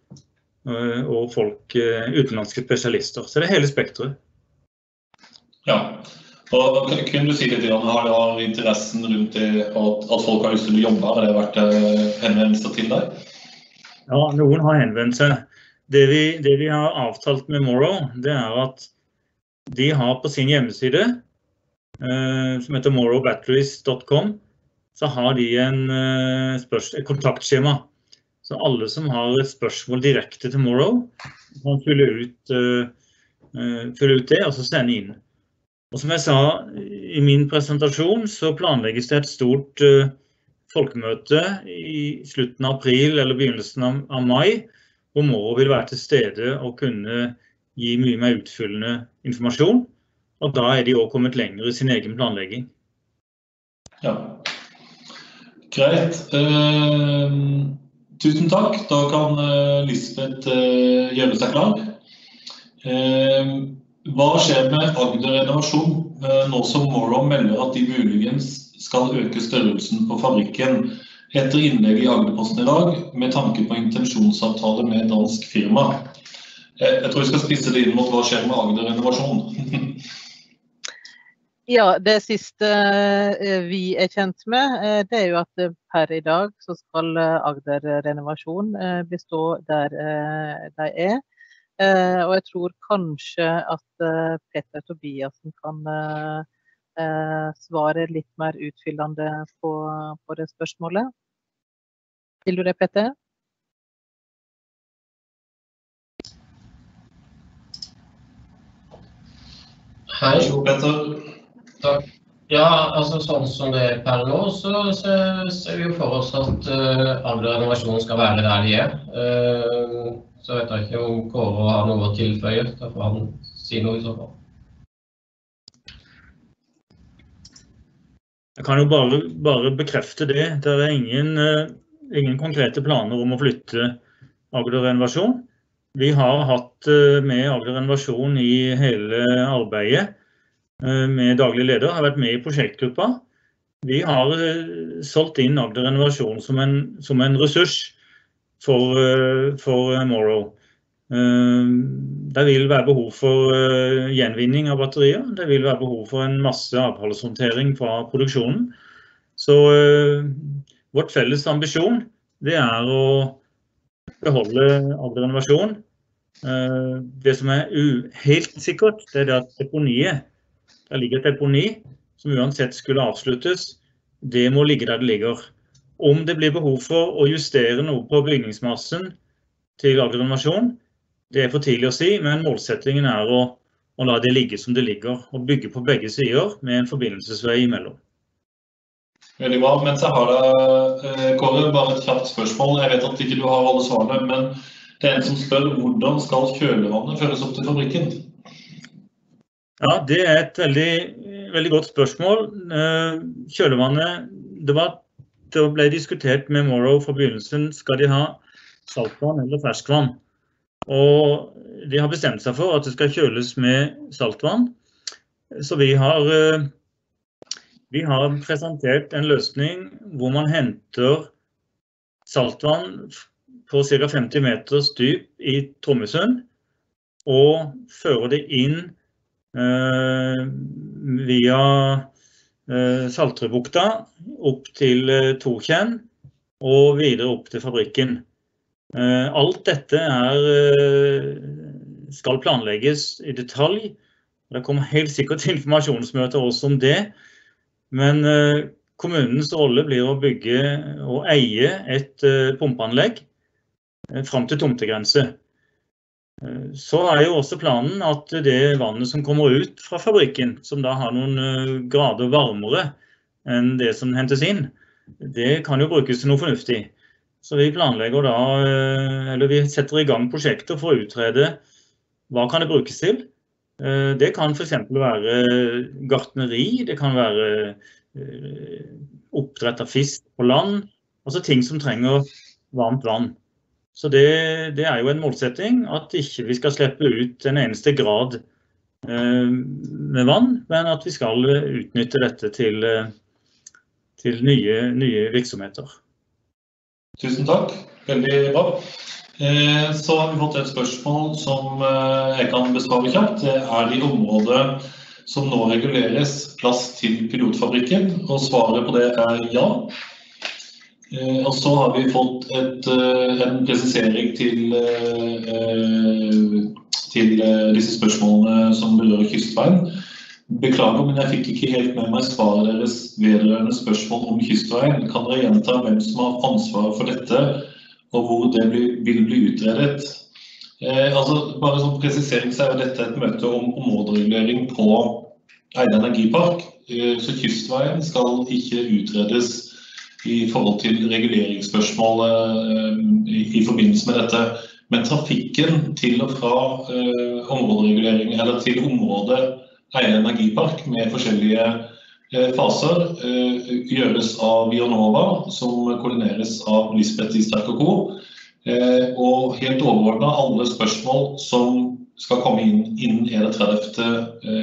S2: eh, og folk, eh, utenlandske spesialister. Så det er hele spekteret.
S1: Ja. Og kunne du si litt om har, interessen rundt det at, at, folk har lyst til å jobbe? Har det vært eh, henvendelser til deg?
S2: Ja, noen har henvendt seg. Det vi, det vi, har avtalt med Morrow, det er at de har på sin hjemmeside, eh, som heter morrowbatteries.com, så har de en, eh, kontaktskjema. Så alle som har et spørsmål direkte til Morrow, kan fylle ut, uh, fylle ut det og så sende inn. Og som jeg sa i min presentasjon, så planlegges det et stort uh, folkemøte i slutten av april eller begynnelsen av, av mai, hvor Morrow vil være til stede og kunne gi mye mer utfyllende informasjon. Og da er de òg kommet lenger i sin egen planlegging.
S1: Ja, Greit. Uh, tusen takk. Da kan uh, Lisbeth uh, gjøre seg klar. hva skjer med Agder Renovasjon nå som Morrow melder at de muligens skal øke størrelsen på fabrikken etter innlegg i Agderposten i dag, med tanke på intensjonsavtale med dansk firma. Eh, jeg tror vi skal spisse det inn mot hva skjer med Agder Innovasjon.
S8: Ja, Det siste eh, vi er kjent med, eh, det er jo at per i dag så skal Agder Renovasjon bestå der de er. Og jeg tror kanskje at Petter Tobiassen kan svare litt mer utfyllende på, på det spørsmålet. Vil du det, Petter?
S1: Hei. Petter.
S11: Takk. Ja, altså sånn som det er per nå, så ser vi jo for oss at uh, Agder renovasjon skal være der de er. Uh, så vet jeg ikke om Kåre har noe å tilføye. Da får han si noe i så fall.
S2: Jeg kan jo bare, bare bekrefte det. Det er ingen uh, ingen konkrete planer om å flytte Agder Renovasjon. Vi har hatt eh, med Agder Renovasjon i hele arbeidet eh, med daglig leder, har vært med i prosjektgruppa. Vi har eh, solgt inn Agder Renovasjon som en, som en ressurs for, for Morrow. Det vil være behov for gjenvinning av batterier. Det vil være behov for en masse avfallshåndtering fra produksjonen. Så Vårt felles ambisjon det er å beholde Agder innovasjon. Eh, det som er helt sikkert, det er at deponiet Der ligger et deponi som uansett skulle avsluttes. Det må ligge der det ligger. Om det blir behov for å justere noe på bygningsmassen til Agder innovasjon, det er for tidlig å si, men målsettingen er å, å la det ligge som det ligger. Og bygge på begge sider med en forbindelsesvei imellom.
S1: Veldig bra. Mens jeg har deg, eh, Kåre, bare et kjapt spørsmål. Jeg vet at ikke du har alle svarene, men det er en som spør hvordan skal kjølevannet føres opp til fabrikken?
S2: Ja, Det er et veldig, veldig godt spørsmål. Eh, kjølevannet det, var, det ble diskutert med Morrow fra begynnelsen. Skal de ha saltvann eller ferskvann? Og de har bestemt seg for at det skal kjøles med saltvann. Så vi har eh, vi har presentert en løsning hvor man henter saltvann på ca. 50 meters dyp i Trommesund og fører det inn via eh, Saltrødbukta opp til eh, Torkjenn og videre opp til fabrikken. Eh, alt dette er, eh, skal planlegges i detalj. Det kommer helt sikkert informasjonsmøter også om det. Men eh, kommunens rolle blir å bygge og eie et eh, pumpeanlegg eh, fram til tomtegrense. Så er jo også planen at det vannet som kommer ut fra fabrikken, som da har noen grader varmere enn det som hentes inn, det kan jo brukes til noe fornuftig. Så vi planlegger da, eller vi setter i gang prosjekter for å utrede hva kan det brukes til. Eh, det kan f.eks. være gartneri, det kan være eh, oppdrett av fisk på land. Altså ting som trenger varmt vann. Så det, det, er jo en målsetting at ikke vi skal slippe ut en eneste grad eh, med vann, men at vi skal utnytte dette til, til nye, nye virksomheter.
S1: Tusen takk. Veldig bra. Eh, så har vi fått et spørsmål som eh, jeg kan besvare kjapt. Det er de områder som nå reguleres plass til pilotfabrikken, og svaret på det er ja. Eh, og så har vi fått et, en presisering til, til disse spørsmålene som berører kystveien. Beklager, men jeg fikk ikke helt med meg svaret deres vedrørende spørsmål om kystveien. Kan dere gjenta hvem som har ansvaret for dette? og hvor det vil bli utredet. Eh, altså, bare som presisering så er dette et møte om områderegulering på Eide energipark. Eh, så Kystveien skal ikke utredes i forhold til reguleringsspørsmålet eh, i, forbindelse med dette. Men trafikken til og fra eh, områderegulering, eller til området Eide energipark med forskjellige Eh, faser gjøres av Bionova, som koordineres av Lisbeth Isterk og co. Og helt overordna alle spørsmål som skal komme inn innen 31.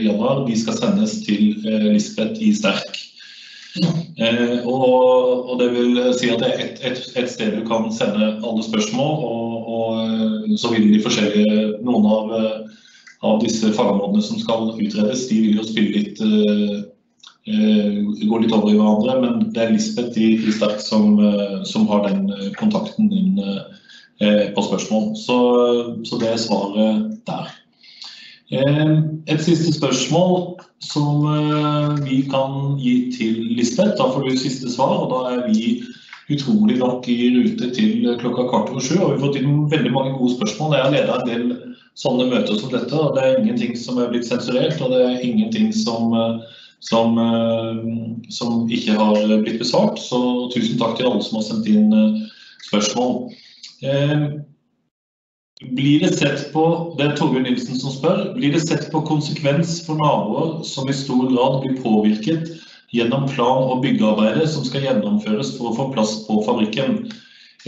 S1: januar, de skal sendes til Lisbeth i Sterk. Eh, og, og, det vil si at det er ett et, et sted du kan sende alle spørsmål, og, og så vil de forskjellige Noen av, av disse fagområdene som skal utredes, de vil jo spille litt gå litt over i hverandre, men det er Lisbeth i, Fristerk Sterk som, som, har den kontakten din på spørsmål. Så, så det er svaret der. Eh, et siste spørsmål som eh, vi kan gi til Lisbeth. Da får du siste svar, og da er vi utrolig nok i rute til klokka kvart over sju. Og vi har fått inn veldig mange gode spørsmål. Jeg har leda en del sånne møter som dette, og det er ingenting som er blitt sensurert. Og det er ingenting som, eh, som, som ikke har blitt besvart. Så tusen takk til alle som har sendt inn spørsmål. Blir det sett på det er Torbjørn Nilsen som spør, blir det sett på konsekvens for naboer som i stor grad blir påvirket gjennom plan- og byggearbeidet som skal gjennomføres for å få plass på fabrikken?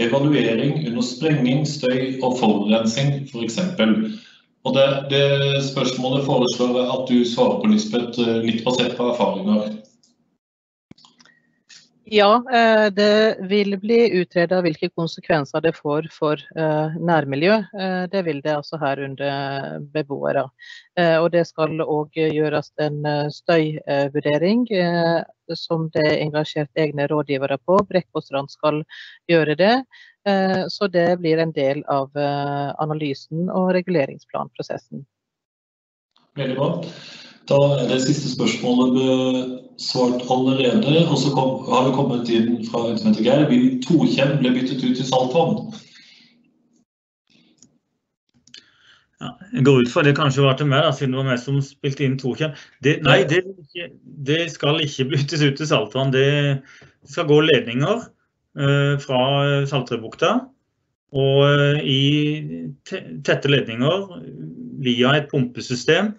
S1: Evaluering under sprenging, støy og forurensning f.eks. For og det, det spørsmålet foreslår jeg at du svarer på, Lisbeth, litt basert på erfaringer.
S8: Ja, eh, det vil bli utredet hvilke konsekvenser det får for eh, nærmiljø. Eh, det vil det altså her under beboere. Og det skal òg gjøres en støyvurdering som det er engasjert egne rådgivere på. Brekkåstrand skal gjøre det. Så det blir en del av analysen og reguleringsplanprosessen.
S1: Veldig bra. Da er det siste spørsmålet besvart allerede. Og så kom, har det kommet inn fra heter Geir. Vil Torkjem bli byttet ut til saltvann?
S2: Ja, jeg går ut fra det kanskje var til meg, da, siden det var meg som spilte inn Tokjenn. nei, det, det, skal ikke byttes ut til saltvann. Det skal gå ledninger uh, fra Saltrøybukta. Og uh, i tette ledninger via et pumpesystem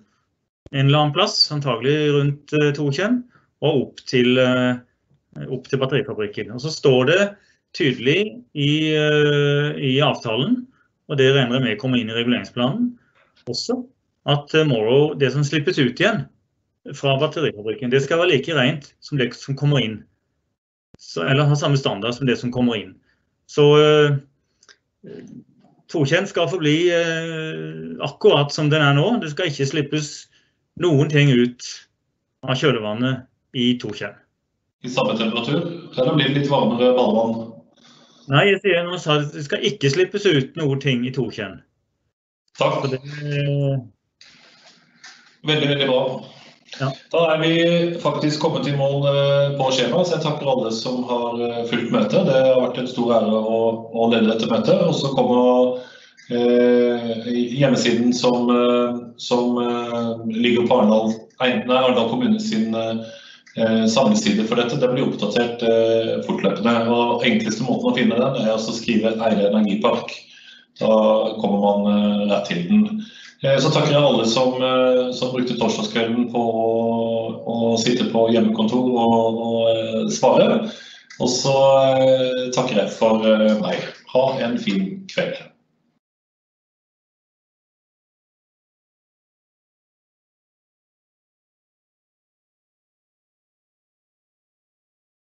S2: en eller annen plass, antagelig rundt uh, og opp til, uh, opp til, batterifabrikken. Og Så står det tydelig i, uh, i avtalen, og det regner jeg med kommer inn i reguleringsplanen også, at Morrow, det som slippes ut igjen fra batterifabrikken, det skal være like rent som det som kommer inn. Så, eller ha samme standard som det som kommer inn. Så Tokjenn skal forbli eh, akkurat som den er nå. Det skal ikke slippes noen ting ut av kjølevannet i Tokjenn.
S1: I samme temperatur, eller blir det litt varmere badevann?
S2: Nei, jeg sier noe det skal ikke slippes ut noen ting i Tokjenn.
S1: Takk. Det, veldig, veldig bra. Ja. Da er vi faktisk kommet i mål eh, på skjemaet, så jeg takker alle som har eh, fulgt møtet. Det har vært en stor ære å, å lede dette møtet. Og så kommer Eh, hjemmesiden som, eh, som eh, ligger på Arendal, Arendal kommune sin samleside for dette. Det blir oppdatert fortløpende. og Enkleste måten å finne den er å skrive Eire energipark. Da kommer man rett til den. Så takker jeg alle som, som brukte torsdagskvelden på å, å, sitte på hjemmekontor og, og svare. Og så takker jeg for meg. Ha en fin kveld.